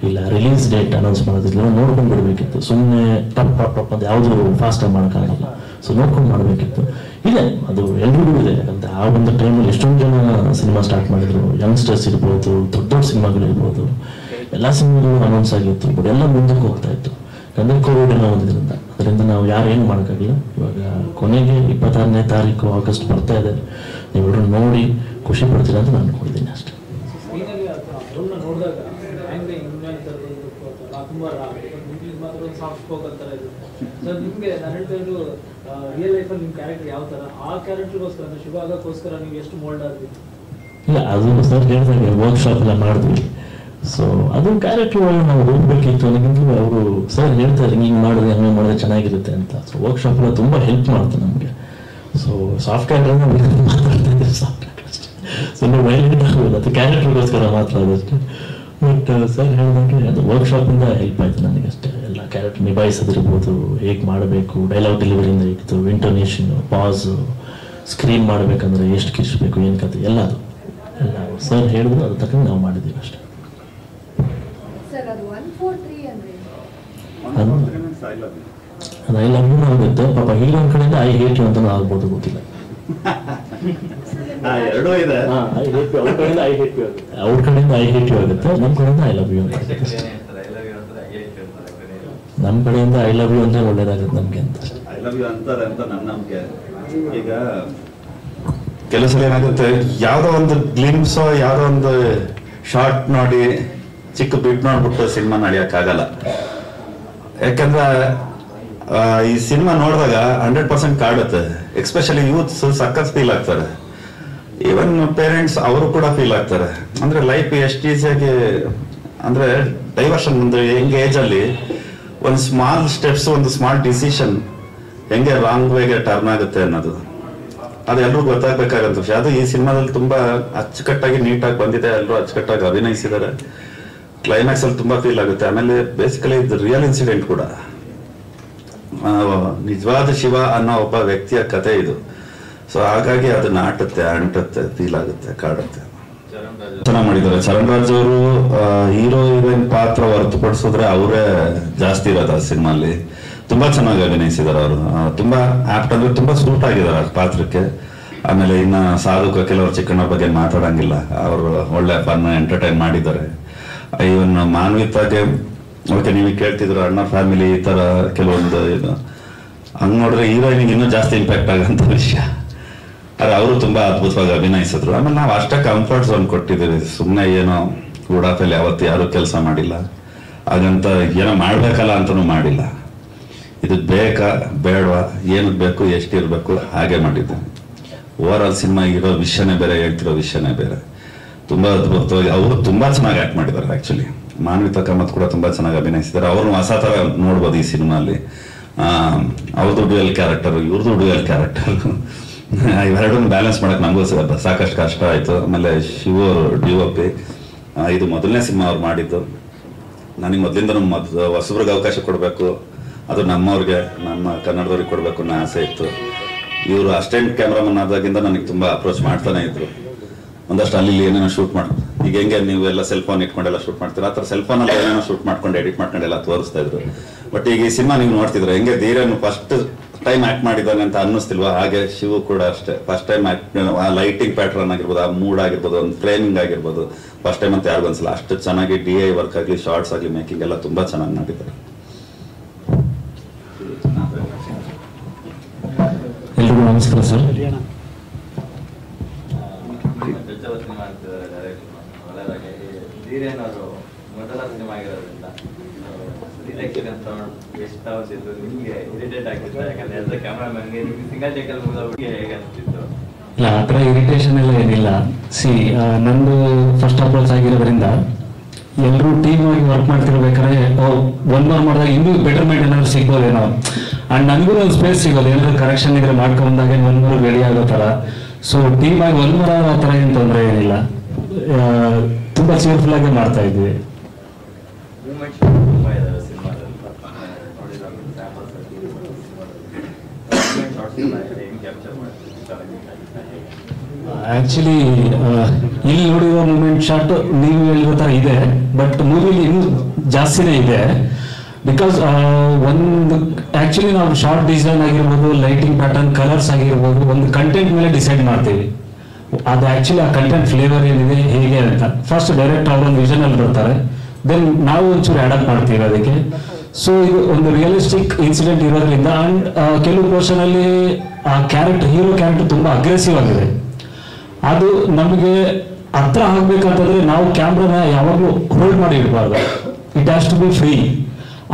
ಇಲ್ಲ ರಿಲೀಸ್ ಡೇಟ್ ಅನೌನ್ಸ್ ಮಾಡೋದಿರಲಿ ನೋಡ್ಕೊಂಡು ಬಿಡಬೇಕಿತ್ತು. ಸುಮ್ಮನೆ ಟಪ್ ಟಪ್ ಟಪ್ ಅಂತ ಯಾವುದು ಫಾಸ್ಟಾಗಿ ಮಾಡೋಕ್ಕಾಗಲ್ಲ ಸೊ ನೋಡ್ಕೊಂಡು ಮಾಡಬೇಕಿತ್ತು. ಇದೆ, ಅದು ಎಲ್ರಿಗೂ ಇದೆ. ಅಂತ ಆ ಒಂದು ಟೈಮಲ್ಲಿ ಎಷ್ಟೊಂದು ಜನ ಸಿನಿಮಾ ಸ್ಟಾರ್ಟ್ ಮಾಡಿದ್ರು. ಯಂಗ್ಸ್ಟರ್ಸ್ ಇರ್ಬೋದು, ದೊಡ್ಡ ದೊಡ್ಡ ಸಿನಿಮಾಗಳು ಇರ್ಬೋದು ಎಲ್ಲ ಸಿನಿಮಾಗಳು ಅನೌನ್ಸ್ ಆಗಿತ್ತು ಬಟ್ ಎಲ್ಲ ಮುಂದಕ್ಕೆ ಹೋಗ್ತಾ ಇತ್ತು. ಯಾಕಂದ್ರೆ ಕೋವಿಡ್ ಎಲ್ಲ ಒಂದ್ರಿಂದ ಅದರಿಂದ ನಾವು ಯಾರು ಏನು ಮಾಡೋಕ್ಕಾಗಿಲ್ಲ. ಇವಾಗ ಕೊನೆಗೆ ಇಪ್ಪತ್ತಾರನೇ ತಾರೀಕು ಆಗಸ್ಟ್ ಬರ್ತಾ ಇದೆ. ನೀವೆಲ್ಲರೂ ನೋಡಿ ಖುಷಿ ಪಡ್ತೀರ ಅಂತ ನಾನು ಅನ್ಕೊಂಡಿದ್ದೀನಿ ಅಷ್ಟೇ. ಅಂದ್ರೆ ಇಲ್ಲ ಅದು ಸರ್ ಹೇಳಿದಾಗ ವರ್ಕ್ಶಾಪ್ ಎಲ್ಲ ಮಾಡಿದ್ವಿ ಸೊ ಅದು ಕ್ಯಾರೆಕ್ಟರ್ ಒಳಗೆ ನಾವು ಹೋಗ್ಬೇಕಿತ್ತು ನನಗೆ ಅವರು, ಸರ್ ಹೇಳ್ತಾರೆ ಹಿಂಗೆ ಮಾಡಿದ್ರೆ ಹಂಗೆ ಮಾಡಿದ್ರೆ ಚೆನ್ನಾಗಿರುತ್ತೆ ಅಂತ. ಸೊ ವರ್ಕ್ಶಾಪ್ ಎಲ್ಲ ತುಂಬ ಹೆಲ್ಪ್ ಮಾಡ್ತು ನಮಗೆ. ಸೊ ಸಾಫ್ಟ್ವೇರ್ ಮಾತಾಡ್ತಾ ಸಾಫ್ಟ್ವೇರ್ ಅಷ್ಟೇ. ವೈಲೆಂಟ್ ಆಗೋದು ಅದು ಕ್ಯಾರೆಕ್ಟರ್ಗೋಸ್ಕರ ಬಟ್ ಸರ್ ಹೇಳಿದಂಗೆ ಅದು ವರ್ಕ್ಶಾಪಿಂದ ಹೆಲ್ಪ್ ಆಯ್ತು ನನಗೆ ಅಷ್ಟೇ. ಎಲ್ಲ ಕ್ಯಾರೆಕ್ಟರ್ ನಿಭಾಯಿಸೋದಿರ್ಬೋದು, ಹೇಗೆ ಮಾಡಬೇಕು ಡೈಲಾಗ್ ಡೆಲಿವರಿಯಿಂದ ಇತ್ತು ಇಂಟೋನೇಷನ್ ಪಾಸು ಸ್ಕ್ರೀನ್ ಮಾಡಬೇಕಂದ್ರೆ ಎಷ್ಟು ಕಿರ್ಸ್ಬೇಕು ಏನು ಕತೆ ಎಲ್ಲ ಅದು. ಎಲ್ಲ ಸರ್ ಹೇಳಿದ್ರು ಅದ್ರ ತಕ್ಕಂಗೆ ನಾವು ಮಾಡಿದ್ದೀವಿ ಅಷ್ಟೇ ಸರ್ ಅದು ಒನ್ ಫೋರ್ ತ್ರೀ ಅಂದ್ರೆ ಅದು ಐ ಲವ್ ಯು ಆಗುತ್ತೆ ಪಾಪ ಹೀರೋನ್ ಕಡೆಯಿಂದ ಐ ಹೇಟ್ ಯು ಅಂತ ಆಗ್ಬೋದು ಗೊತ್ತಿಲ್ಲ. ಹಾ, ಎರಡೂ ಇದೆ. ಐ ಹೇಟ್ ಯು ಅವ್ರ ಕಡೆಯಿಂದ ಐ ಹೇಟ್ ಯು ಆಗುತ್ತೆ. ಅವ್ರ ಕಡೆಯಿಂದ ಐ ಹೇಟ್ ಯು ಆಗುತ್ತೆ. ನಮ್ಮ ಕಡೆಯಿಂದ ಐ ಲವ್ ಯು ಅಂತ ಆಗುತ್ತೆ. ಪ್ರೇಕ್ಷಕರು ಏನ್ ಹೇಳ್ತಾರೆ? ಐ ಲವ್ ಅಂತಾರೆ ಐ ಹೇಟ್ ಅಂತಾರೆ ಕೊನೆಯಲ್ಲಿ. ನಮ್ಮ ಕಡೆಯಿಂದ ಐ ಲವ್ ಯು ಅಂದ್ರೆ ಒಳ್ಳೇದಾಗುತ್ತೆ ನಮ್ಗೆ ಅಂತ. ಐ ಲವ್ ಯು ಅಂತಾರೆ ಅಂತ ನನ್ನ ನಂಬಿಕೆ. ಈಗ ಕೆಲವು ಸಲ ಏನಾಗುತ್ತೆ? ಯಾವ್ದೋ ಒಂದು ಗ್ಲಿಮ್ಸ್ ಯಾವ್ದೋ ಒಂದು ಶಾರ್ಟ್ ನೋಡಿ ಚಿಕ್ಕ ಬಿಟ್ ನೋಡ್ಬಿಟ್ಟು ಸಿನಿಮಾ ನಡೆಯೋಕ್ಕಾಗಲ್ಲ. ಯಾಕಂದ್ರೆ ಈ ಸಿನಿಮಾ ನೋಡಿದಾಗ ಹಂಡ್ರೆಡ್ ಪರ್ಸೆಂಟ್ ಕಾಡುತ್ತೆ. ಎಕ್ಸ್ಪೆಷಲಿ ಯೂತ್ಸ್ ಸಖತ್ ಫೀಲ್ ಆಗ್ತಾರೆ. ಈವನ್ ಪೇರೆಂಟ್ಸ್ ಅವರು ಕೂಡ ಫೀಲ್ ಆಗ್ತಾರೆ. ಅಂದ್ರೆ ಲೈಫ್ ಎಷ್ಟು ಈಸಿಯಾಗಿ ಅಂದ್ರೆ ಡೈವರ್ಷನ್ ಒಂದು ಯಂಗ್ ಏಜ್ ಅಲ್ಲಿ ಒಂದು ಸ್ಮಾಲ್ ಸ್ಟೆಪ್ಸ್ ಒಂದು ಸ್ಮಾಲ್ ಡಿಸಿಷನ್ ಹೆಂಗೆ ರಾಂಗ್ ವೇಗೆ ಟರ್ನ್ ಆಗುತ್ತೆ ಅನ್ನೋದು. ಅದು ಗೊತ್ತಾಗಬೇಕಾಗಂತ ಗೊತ್ತಾಗ್ಬೇಕಾಗಂತ ವಿಷಯ ಅದು ಈ ಸಿನಿಮಾದಲ್ಲಿ ತುಂಬಾ ಅಚ್ಚುಕಟ್ಟಾಗಿ ನೀಟಾಗಿ ಬಂದಿದೆ. ಎಲ್ಲರೂ ಅಚ್ಚುಕಟ್ಟಾಗಿ ಅಭಿನಯಿಸಿದ್ದಾರೆ. ಕ್ಲೈಮ್ಯಾಕ್ಸ್ ಅಲ್ಲಿ ತುಂಬಾ ಫೀಲ್ ಆಗುತ್ತೆ. ಆಮೇಲೆ ಬೇಸಿಕಲಿ ಇದು ರಿಯಲ್ ಇನ್ಸಿಡೆಂಟ್ ಕೂಡ. ನಿಜವಾದ ಶಿವ ಅನ್ನೋ ಒಬ್ಬ ವ್ಯಕ್ತಿಯ ಕತೆ ಇದು. ಸೊ ಹಾಗಾಗಿ ಅದನ್ನ ಆಟತ್ತೆ ಅಂಟುತ್ತೆ ಫೀಲ್ ಆಗುತ್ತೆ, ಕಾಡುತ್ತೆ. ಚೆನ್ನಾಗಿ ಮಾಡಿದ್ದಾರೆ. ಚರಣ್ ರಾಜ್ ಅವರು ಹೀರೋ ಹೀರೋಯಿನ್ ಪಾತ್ರ ಹೊರತುಪಡಿಸಿದ್ರೆ ಅವರೇ ಜಾಸ್ತಿ ಇರೋದು ಆ ಸಿನಿಮಾಲಿ ತುಂಬಾ ಚೆನ್ನಾಗಿ ಅಭಿನಯಿಸಿದ್ದಾರೆ ಅವರು. ತುಂಬಾ ಆಪ್ಟ್ ಅಂದ್ರೆ ತುಂಬಾ ಸೂಟ್ ಆಗಿದ್ದಾರೆ ಆ ಪಾತ್ರಕ್ಕೆ. ಆಮೇಲೆ ಇನ್ನ ಸಾಧು ಕೆಲವರು ಚಿಕ್ಕಣ್ಣ ಬಗ್ಗೆ ಮಾತಾಡಂಗಿಲ್ಲ. ಅವರು ಒಳ್ಳೆ ಫನ್ ಎಂಟರ್ಟೈನ್ ಮಾಡಿದ್ದಾರೆ. ಇವನ್ ಮಾನವೀಯತೆ ಓಕೆ ನೀವು ಕೇಳ್ತಿದ್ರು ಅಣ್ಣ ಫ್ಯಾಮಿಲಿ ಈ ತರ ಕೆಲವೊಂದು ಇದು. ಹಂಗ್ ನೋಡಿದ್ರೆ ಹೀರೋಯಿನಿಗೆ ಇನ್ನೂ ಜಾಸ್ತಿ ಇಂಪ್ಯಾಕ್ಟ್ ಆಗಂತ ವಿಷಯ. ಆದ್ರೆ ಅವರು ತುಂಬಾ ಅದ್ಭುತವಾಗಿ ಅಭಿನಯಿಸಿದ್ರು. ಆಮೇಲೆ ನಾವು ಅಷ್ಟೇ ಕಂಫರ್ಟ್ ಝೋನ್ ಕೊಟ್ಟಿದ್ದೀವಿ ಸುಮ್ಮನೆ ಏನೋ ಉಡಾಫಲ್ಲಿ ಅವತ್ತು ಯಾರು ಕೆಲಸ ಮಾಡಿಲ್ಲ. ಹಾಗಂತ ಏನೋ ಮಾಡ್ಬೇಕಲ್ಲ ಅಂತನೂ ಮಾಡಿಲ್ಲ. ಇದು ಬೇಕಾ, ಬೇಡವಾ ಏನಕ್ಕೆ ಬೇಕು ಎಷ್ಟಿರ್ಬೇಕು ಹಾಗೆ ಮಾಡಿದ್ದೆ. ಓವರ್ ಆಲ್ ಸಿನಿಮಾ ಇರೋ ವಿಷಯನೇ ಬೇರೆ, ಹೇಳ್ತಿರೋ ವಿಷಯನೇ ಬೇರೆ. ತುಂಬಾ ಅದ್ಭುತವಾಗಿ ಅವರು ತುಂಬಾ ಚೆನ್ನಾಗಿ ಆಕ್ಟ್ ಮಾಡಿದ್ದಾರೆ ಆಕ್ಚುಲಿ ಮಾನ್ವಿತಾ ಕಾಮತ್ ಕೂಡ ತುಂಬಾ ಚೆನ್ನಾಗಿ ಅಭಿನಯಿಸಿದ್ದಾರೆ. ಅವ್ರನ್ನ ಹೊಸ ತರ ನೋಡ್ಬೋದು ಈ ಸಿನಿಮಾಲಿ ಅವ್ರದ್ದು ಡ್ಯೂಯಲ್ ಕ್ಯಾರೆಕ್ಟರ್ ಇವ್ರದ್ದು ಡ್ಯೂಯಲ್ ಕ್ಯಾರೆಕ್ಟರ್. ಇವೆರಡನ್ನು ಬ್ಯಾಲೆನ್ಸ್ ಮಾಡಕ್ ನಂಗೂ ಸ- ಸಾಕಷ್ಟು ಕಷ್ಟ ಆಯ್ತು. ಆಮೇಲೆ ಶಿವ ಡಿ ಇದು ಮೊದಲನೇ ಸಿನಿಮಾ ಅವ್ರು ಮಾಡಿದ್ದು. ನನಗೆ ಮೊದಲಿಂದ ಮೊದ್, ಹೊಸಬ್ರಿಗೆ ಅವಕಾಶ ಕೊಡಬೇಕು. ಅದು ನಮ್ಮವ್ರಿಗೆ, ನಮ್ಮ ಕನ್ನಡದವ್ರಿಗೆ ಕೊಡಬೇಕು ಅನ್ನೋ ಆಸೆ ಇತ್ತು. ಇವರು ಅಸಿಸ್ಟೆಂಟ್ ಕ್ಯಾಮ್ರಾಮನ್ ಆದಾಗಿಂದ ನನಗೆ ತುಂಬ ಅಪ್ರೋಚ್ ಮಾಡ್ತಾನೆ ಇದ್ರು. ಒಂದಷ್ಟು ಅಲ್ಲಿ ಇಲ್ಲಿ ಏನೇನೋ ಶೂಟ್ ಮಾಡಿ ಈಗ ಹೆಂಗೆ ನೀವು ಎಲ್ಲ ಸೆಲ್ ಫೋನ್ ಇಟ್ಕೊಂಡೆಲ್ಲ ಶೂಟ್ ಮಾಡ್ತೀರಾ? ಆ ಥರ ಸೆಲ್ ಫೋನಲ್ಲಿ ಏನೇನೋ ಶೂಟ್ ಮಾಡ್ಕೊಂಡು ಎಡಿಟ್ ಮಾಡ್ಕೊಂಡು ಎಲ್ಲ ತೋರಿಸ್ತಾ ಇದ್ರು. ಬಟ್ ಈಗ ಈ ಸಿನಿಮಾ ನೀವು ನೋಡ್ತಿದ್ರೆ ಹೆಂಗೆ ಧೀರನ್ನು ಫಸ್ಟ್ ಟೈಮ್ ಆಕ್ಟ್ ಮಾಡಿದ್ದಾನೆ ಅಂತ ಅನ್ನಿಸ್ತಿಲ್ವ? ಹಾಗೆ ಶಿವು ಕೂಡ ಅಷ್ಟೇ. ಫಸ್ಟ್ ಟೈಮ್ ಆ್ಯಕ್ಟ್ ಆ ಲೈಟಿಂಗ್ ಪ್ಯಾಟ್ರನ್ ಆಗಿರ್ಬೋದು ಆ ಮೂಡ್ ಆಗಿರ್ಬೋದು ಒಂದು ಫ್ರೇಮಿಂಗ್ ಆಗಿರ್ಬೋದು ಫಸ್ಟ್ ಟೈಮ್ ಅಂತ ಯಾರಿಗೂ ಅನ್ಸಲ್ಲ. ಅಷ್ಟು ಚೆನ್ನಾಗಿ ಡಿ ಐ ವರ್ಕ್ ಆಗಲಿ ಶಾರ್ಟ್ಸ್ ಆಗಲಿ ಮೇಕಿಂಗ್ ಎಲ್ಲ ತುಂಬ ಚೆನ್ನಾಗಿ ಮಾಡಿದ್ದಾರೆ. ಎಲ್ರಿಗೂ ನಮಸ್ಕಾರ ಸರ್. ಅವರು ಮೊದಲ ಸಿನಿಮಾ ಆಗಿರೋದ್ರಿಂದ ಅಂತ ಎಷ್ಟು ಹೌಸ್ ಇತ್ತು ನಿಮಗೆ ಇರಿಟೇಟ್ ಆಗಿತ್ತು ಯಾಕಂದ್ರೆ ಎಲ್ಲ ಕ್ಯಾಮ್ರಾಮನ್ಗೆ ನಿಮ್ಗೆ ಸಿಂಗಲ್ ಟೇಕಲ್ ಮುಗಿದ ಹುಡುಗಿ ಹೇಗೆ ಇಲ್ಲ, ಆ ಥರ ಇರಿಟೇಷನ್ ಎಲ್ಲ ಏನಿಲ್ಲ. ಸಿ ನಂದು ಫಸ್ಟ್ ಅಪ್ರೋಚ್ ಆಗಿರೋದ್ರಿಂದ ಎಲ್ಲರೂ ಟೀಮ್ ಆಗಿ ವರ್ಕ್ ಮಾಡ್ತಿರ್ಬೇಕಾದ್ರೆ ಒನ್ ಮೋರ್ ಮಾಡಿದಾಗ ಇನ್ನೂ ಬೆಟರ್ಮೆಂಟ್ ಏನಾದ್ರು ಸಿಗ್ಬೋದೇನೋ. ಅಂಡ್ ನನಗೂ ಒಂದು ಸ್ಪೇಸ್ ಸಿಗೋದು, ಏನಾದ್ರು ಕರೆಕ್ಷನ್ ಇದ್ರೆ ಮಾಡ್ಕೊಂಡಾಗ ಒಂದ್ ಮೋರ್ ರೆಡಿ ಆಗೋ ಥರ. ಸೊ ಟೀಮ್ ಆಗಿ ಒನ್ ಮೋರ್ ಆ ಥರ ಏನು ತೊಂದರೆ ಏನಿಲ್ಲ. ತುಂಬಾ ಚೇರ್ಫುಲ್ ಆಗಿ ಮಾಡ್ತಾ ಇದ್ವಿ. ಆಕ್ಚುಲಿ ಇಲ್ಲಿ ನೋಡಿರೋ ಮೂಮೆಂಟ್ ಶಾಟ್ ನೀವು ಹೇಳಿರೋ ಥರ ಇದೆ ಬಟ್ ಮೂವಿಲಿ ಇನ್ನೂ ಜಾಸ್ತಿನೇ ಇದೆ. ಬಿಕಾಸ್ ಒಂದು ಆಕ್ಚುಲಿ ನಾವು ಶಾರ್ಟ್ ಡಿಸೈನ್ ಆಗಿರ್ಬೋದು ಲೈಟಿಂಗ್ ಪ್ಯಾಟರ್ನ್ ಕಲರ್ಸ್ ಆಗಿರ್ಬೋದು, ಒಂದು ಕಂಟೆಂಟ್ ಮೇಲೆ ಡಿಸೈಡ್ ಮಾಡ್ತೀವಿ. ಅದು ಆಕ್ಚುಲಿ ಆ ಕಂಟೆಂಟ್ ಫ್ಲೇವರ್ ಏನಿದೆ, ಹೇಗೆ ಅಂತ. ಫಸ್ಟ್ ಡೈರೆಕ್ಟ್ ಒಂದು ವಿಷನ್ ಅಲ್ಲಿ ಬರ್ತಾರೆ. ದೆನ್ ನಾವು ಒಂಚೂರು ಅಡಾಪ್ಟ್ ಮಾಡ್ತೀವಿ ಅದಕ್ಕೆ. ಸೊ ಇದು ಒಂದು ರಿಯಲಿಸ್ಟಿಕ್ ಇನ್ಸಿಡೆಂಟ್ ಇರೋದ್ರಿಂದ ಅಂಡ್ ಕೆಲವು ಪೋರ್ಷನ್ ಅಲ್ಲಿ, ಆ ಕ್ಯಾರೆಕ್ಟರ್ ಹೀರೋ ಕ್ಯಾರೆಕ್ಟರ್ ತುಂಬಾ ಅಗ್ರೆಸಿವ್ ಆಗಿದೆ. ಅದು ನಮಗೆ ಹತ್ರ ಆಗ್ಬೇಕಂತಂದ್ರೆ ನಾವು ಕ್ಯಾಮ್ರಾನ ಯಾವಾಗಲೂ ಹೋಲ್ಡ್ ಮಾಡಿ ಇಡಬಾರ್ದು it has to be free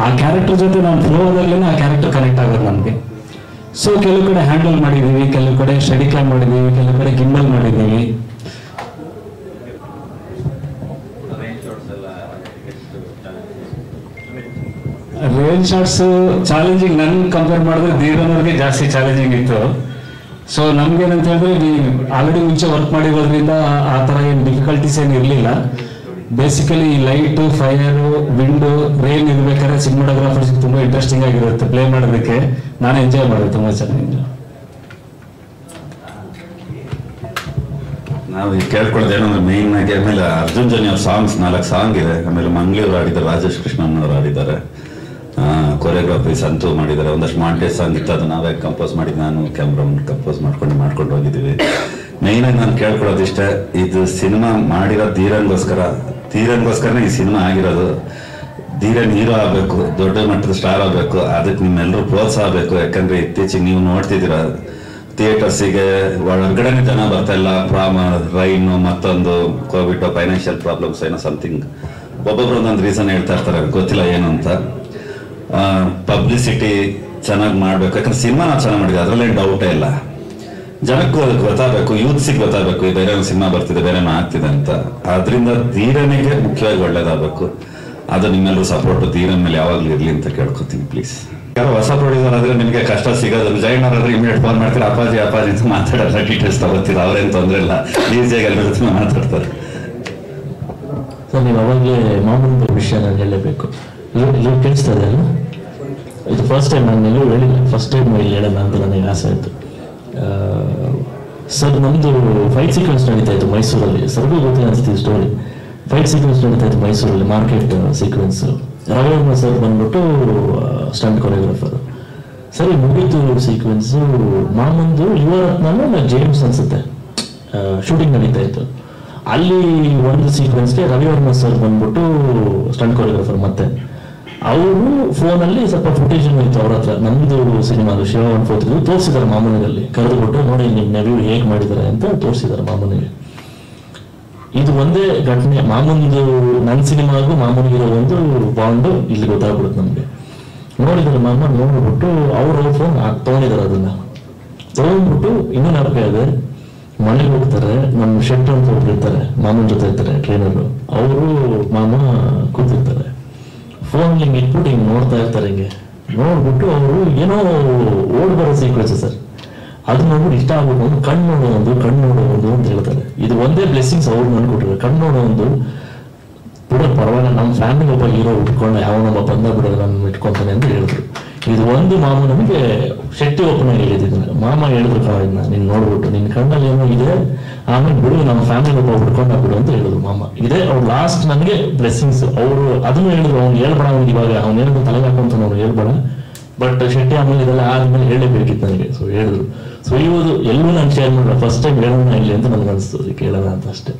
ಆ ಕ್ಯಾರೆಕ್ಟರ್ ಜೊತೆ ನಾನು ಫ್ಲೋ ಆದಾಗಲೇ ಆ ಕ್ಯಾರೆಕ್ಟರ್ ಕನೆಕ್ಟ್ ಆಗೋದು ನನಗೆ ಸೊ ಕೆಲವು ಕಡೆ ಹ್ಯಾಂಡಲ್ ಮಾಡಿದ್ದೀವಿ ಕೆಲವು ಕಡೆ ಸ್ಟಡಿ ಕ್ಲಾಮ್ ಮಾಡಿದ್ದೀವಿ ಕೆಲವು ಕಡೆ ಗಿಂಬಲ್ ಮಾಡಿದ್ದೀವಿ. ರೇಂಜ್ ಶಾರ್ಟ್ಸ್ ಚಾಲೆಂಜಿಂಗ್ ನನ್ ಕಂಪೇರ್ ಮಾಡಿದ್ರೆ ಧೀರನವ್ರಿಗೆ ಜಾಸ್ತಿ ಚಾಲೆಂಜಿಂಗ್ ಇತ್ತು. ಸೊ ನಮ್ಗೇನಂತ ಹೇಳಿದ್ರೆ ನೀವು ಆಲ್ರೆಡಿ ಮುಂಚೆ ವರ್ಕ್ ಮಾಡಿರೋದ್ರಿಂದ ಆ- ಆ ಥರ ಏನು ಡಿಫಿಕಲ್ಟೀಸ್ ಏನು ಇರಲಿಲ್ಲ. Basically light fire window rain ಇರ್ಬೇಕಾದ್ರೆ ಸಿನಿಮಾಟೋಗ್ರಾಫರ್ಸ್ ತುಂಬಾ ಇಂಟ್ರೆಸ್ಟಿಂಗ್ ಆಗಿರುತ್ತೆ. ಪ್ಲೇ ಮಾಡೋದಕ್ಕೆ ನಾನು ಎಂಜಾಯ್ ಮಾಡಿದೆ ತುಂಬಾ ಚೆನ್ನಾಗಿ. ನಾವು ಈಗ ಕೇಳ್ಕೊಳ್ಳೋದು ಏನಂದ್ರೆ ಮೇನ್ ಆಗಿ ಆಮೇಲೆ ಅರ್ಜುನ್ ಜನಿ ಅವ್ರ ಸಾಂಗ್ಸ್ ನಾಲ್ಕು ಸಾಂಗ್ ಇದೆ. ಆಮೇಲೆ ಮಂಗ್ಳೂರು ಆಡಿದ್ದಾರೆ ರಾಜೇಶ್ ಕೃಷ್ಣನ್ ಅವರು ಆಡಿದ್ದಾರೆ ಕೊರಿಯೋಗ್ರಫಿ ಸಂತು ಮಾಡಿದ್ದಾರೆ. ಒಂದಷ್ಟು ಮಾಂಟೇಜ್ ಸಾಂಗ್ ಇತ್ತು, ಅದು ನಾವೇ ಕಂಪೋಸ್ ಮಾಡಿದ್ದು ನಾನು ಕ್ಯಾಮ್ರಾಮನ್ ಕಂಪೋಸ್ ಮಾಡ್ಕೊಂಡು ಮಾಡ್ಕೊಂಡು ಹೋಗಿದ್ದೀವಿ. ಮೇಯ್ನಾಗಿ ನಾನು ಕೇಳ್ಕೊಳ್ಳೋದು ಇಷ್ಟೇ ಇದು ಸಿನಿಮಾ ಮಾಡಿರೋ ಧೀರನ್ಗೋಸ್ಕರ ಧೀರನ್ಗೋಸ್ಕರನೇ ಈ ಸಿನಿಮಾ ಆಗಿರೋದು. ಧೀರನ್ ಹೀರೋ ಆಗಬೇಕು, ದೊಡ್ಡ ಮಟ್ಟದ ಸ್ಟಾರ್ ಆಗಬೇಕು, ಅದಕ್ಕೆ ನಿಮ್ಮೆಲ್ಲರೂ ಪ್ರೋತ್ಸಾಹ ಬೇಕು. ಯಾಕಂದ್ರೆ ಇತ್ತೀಚೆಗೆ ನೀವು ನೋಡ್ತಿದ್ದೀರ, ಥಿಯೇಟರ್ಸಿಗೆ ಹೊರಗಡೆನೆ ಜನ ಬರ್ತಾ ಇಲ್ಲ. ಪ್ರಾಮ, ರೈನು, ಮತ್ತೊಂದು ಕೋವಿಡ್ ಫೈನಾನ್ಷಿಯಲ್ ಪ್ರಾಬ್ಲಮ್ಸ್ ಏನೋ ಸಮಥಿಂಗ್ ಒಬ್ಬೊಬ್ರು ಒಂದೊಂದು ರೀಸನ್ ಹೇಳ್ತಾ ಇರ್ತಾರೆ ಗೊತ್ತಿಲ್ಲ ಏನು ಅಂತ. ಪಬ್ಲಿಸಿಟಿ ಚೆನ್ನಾಗಿ ಮಾಡ್ಬೇಕು. ಯಾಕಂದ್ರೆ ಸಿನಿಮಾ ನಾವು ಚೆನ್ನಾಗಿ ಮಾಡಿದ್ವಿ ಅದರಲ್ಲೇನು ಡೌಟೇ ಇಲ್ಲ. ಜನಕ್ಕೂ ಗೊತ್ತಾಗಬೇಕು, ಯೂತ್ಸಿಗೆ ಗೊತ್ತಾಗಬೇಕು, ಈ ಬೇರೆ ಸಿನಿಮಾ ಬರ್ತಿದೆ, ಬೇರೆ ಆಗ್ತಿದೆ ಅಂತ. ಅದರಿಂದ ಧೀರನಿಗೆ ಮುಖ್ಯವಾಗಿ ಒಳ್ಳೇದಾಗಬೇಕು. ಅದು ನಿಮ್ಮೆಲ್ಲರೂ ಸಪೋರ್ಟ್ ಧೀರನ್ ಮೇಲೆ ಯಾವಾಗಲೂ ಇರಲಿ ಅಂತ ಕೇಳ್ಕೊತೀನಿ ಪ್ಲೀಸ್ ಯಾರೋ ಹೊಸ ಪ್ರೊಡ್ಯೂಸರ್ ಆದ್ರೆ ನಿಮಗೆ ಕಷ್ಟ ಸಿಗೋದು. ವಿಜಯಣ್ಣರಾದ್ರೆ ಇಮಿಡಿಯೇಟ್ ಫೋನ್ ಮಾಡ್ತೀರಾ, ಅಪ್ಪಾಜಿ ಅಪ್ಪಾಜಿ ಅಂತ ಮಾತಾಡಲ್ಲ ಡೀಟೇಲ್ಸ್ ತಗೋತೀರ? ಅವ್ರೇನು ತೊಂದರೆ ಇಲ್ಲ. ಈಸಿಯಾಗಿ ಎಲ್ಲರ ಮಾತಾಡ್ತಾರೆ. ಸರ್, ನೀವು ಅವಾಗಲೇ ಮಾಮೂಲಿ ವಿಷಯ ನಾನು ಹೇಳಬೇಕು. ಇಲ್ಲಿ ಕೇಳಿಸ್ತಾ ಇದೆ ಅಲ್ಲ ಇದು ಫಸ್ಟ್ ಟೈಮ್ ನಾನು ಎಲ್ಲೂ ಹೇಳಿಲ್ಲ. ಫಸ್ಟ್ ಟೈಮ್ ಇಲ್ಲಿ ಹೇಳೋಣ ಅಂತ ನನಗೆ ಆಸೆ ಆಯಿತು. ಸರ್ ನಮ್ಮದು ಫೈಟ್ ಸೀಕ್ವೆನ್ಸ್ ನಡೀತಾ ಇತ್ತು ಮೈಸೂರಲ್ಲಿ. ಸರ್ಗೂ ಗೊತ್ತಿಲ್ಲ ಅನಿಸ್ತೀವಿ ಸ್ಟೋರಿ ಫೈಟ್ ಸೀಕ್ವೆನ್ಸ್ ನಡೀತಾ ಇತ್ತು ಮೈಸೂರಲ್ಲಿ ಮಾರ್ಕೆಟ್ ಸೀಕ್ವೆನ್ಸ್ ರವಿವರ್ಮ ಸರ್ ಬಂದ್ಬಿಟ್ಟು ಸ್ಟಂಟ್ ಕೊರಿಯೋಗ್ರಾಫರ್ ಸರಿ, ಮುಗೀತು ಸೀಕ್ವೆನ್ಸು ಮಾಮಂದು ಯುವರತ್ನ ಜೇಮ್ಸ್ ಅನ್ಸುತ್ತೆ. ಶೂಟಿಂಗ್ ನಡೀತಾ ಇತ್ತು. ಅಲ್ಲಿ ಒಂದು ಸೀಕ್ವೆನ್ಸ್ಗೆ ರವಿವರ್ಮ ಸರ್ ಬಂದ್ಬಿಟ್ಟು ಸ್ಟಂಟ್ ಕೊರಿಯೋಗ್ರಾಫರ್ ಮತ್ತೆ. ಅವರು ಫೋನಲ್ಲಿ ಸ್ವಲ್ಪ ಫುಟೇಜ್ ಇತ್ತು ಅವ್ರ ಹತ್ರ. ನಮ್ದು ಸಿನಿಮಾದು ಶಿವನ್ ಫೋರ್ತ್ ತೋರಿಸಿದ್ದಾರೆ ಮಾಮೂಲಿನಲ್ಲಿ ಕರೆದುಬಿಟ್ಟು, ನೋಡಿ ನಿಮ್ಮ ನೆವಿ ಹೇಗೆ ಮಾಡಿದ್ದಾರೆ ಅಂತ ತೋರಿಸಿದ್ದಾರೆ ಮಾಮೂನಿಗೆ ಇದು ಒಂದೇ ಘಟನೆ. ಮಾಮೂನ್ದು ನನ್ನ ಸಿನಿಮಾಗೂ ಮಾಮೂನಿಗಿರೋ ಒಂದು ಬಾಂಡ್ ಇಲ್ಲಿ ಗೊತ್ತಾಗ್ಬಿಡುತ್ತೆ ನಮಗೆ. ನೋಡಿದ್ರೆ ಮಾಮ, ನೋಡ್ಬಿಟ್ಟು ಅವ್ರ ಫೋನ್ ತಗೊಂಡಿದ್ದಾರೆ ಅದನ್ನ. ತಗೊಂಡ್ಬಿಟ್ಟು ಇನ್ನೂ ನೆನಪೇ ಇದೆ. ಮನೆಗೆ ಹೋಗ್ತಾರೆ. ನಮ್ಮ ಶೆಟ್ ಅಂತ ಒಬ್ರು ಇರ್ತಾರೆ. ಮಾಮನ ಜೊತೆ ಇರ್ತಾರೆ ಟ್ರೈನರು ಅವರು ಮಾಮ ಕೂತಿರ್ತಾರೆ. ಫೋನ್ ಹಿಂಗೆ ಇಟ್ಬಿಟ್ಟು ಹಿಂಗೆ ನೋಡ್ತಾ ಇರ್ತಾರೆ ಹಿಂಗೆ. ನೋಡ್ಬಿಟ್ಟು ಅವರು ಏನೋ ಓಡ್ ಬರೋ ಸೀಕ್ವೆನ್ಸ್ ಸರ್. ಅದು ನೋಡ್ಬಿಟ್ಟು ಇಷ್ಟ ಆಗ್ಬಿಟ್ಟು ಒಂದು ಕಣ್ಣು ನೋಡೋ ಒಂದು, ಕಣ್ಣು ನೋಡೋ ಒಂದು ಅಂತ ಹೇಳ್ತಾರೆ. ಇದು ಒಂದೇ ಬ್ಲೆಸ್ಸಿಂಗ್ಸ್ ಅವ್ರು ನನ್ಕೊಟ್ರೆ ಕಣ್ಣು ನೋಡೋ ಒಂದು ಬಿಡೋ ಪರವಾಗಿಲ್ಲ. ನಮ್ಮ ಫ್ಯಾಮಿಲಿ ಒಬ್ಬ ಹೀರೋ ಇಟ್ಕೊಂಡು ಯಾವನೊಬ್ಬ ಬಂದ ಬಿಡೋದು, ನಾನು ಇಟ್ಕೊತಾನೆ ಅಂತ ಹೇಳಿದ್ರು. ಇದು ಒಂದು ಮಾಮ ನಮಗೆ ಶೆಟ್ಟಿ ಒಪ್ಪನ ಹೇಳಿದ್ದೀನಿ ಮಾಮ ಹೇಳಿದ್ರು ಕಾಳಿನ ನೀನ್ ನೋಡ್ಬಿಟ್ಟು, ನಿನ್ ಕಣ್ಣಲ್ಲಿ ಏನೋ ಇದೆ. ಆಮೇಲೆ ಬಿಡು, ನಮ್ಮ ಫ್ಯಾಮಿಲಿ ಒಬ್ಬ ಹುಡ್ಕೊಂಡ ಬಿಡು ಅಂತ ಹೇಳಿದ್ರು ಮಾಮ. ಇದೇ ಅವ್ರು ಲಾಸ್ಟ್ ನನಗೆ ಬ್ಲೆಸ್ಸಿಂಗ್ಸ್ ಅವರು ಅದನ್ನು ಹೇಳಿದ್ರು, ಅವ್ನು ಹೇಳ್ಬೇಡ ಅವ್ನಿಗೆ ಇವಾಗ. ಅವ್ನು ಏನಾದ್ರು ತಲೆಗೆ ಹಾಕೊಂತ ಅವ್ನು ಹೇಳ್ಬೇಡ. ಬಟ್ ಶೆಟ್ಟಿ ಆಮೇಲೆ ಇದೆಲ್ಲ ಆದ್ಮೇಲೆ ಹೇಳಲೇಬೇಕಿತ್ತು ನನಗೆ. ಸೊ ಹೇಳಿದ್ರು. ಸೊ ಇವುದು ಎಲ್ಲೂ ನಾನು ಶೇರ್ ಮಾಡಿಲ್ಲ. ಫಸ್ಟ್ ಟೈಮ್ ಹೇಳೋಣ ಇಲ್ಲಿ ಅಂತ ನನಗೆ ಅನಿಸ್ತು ಕೇಳೋಣ ಅಂತ ಅಷ್ಟೇ.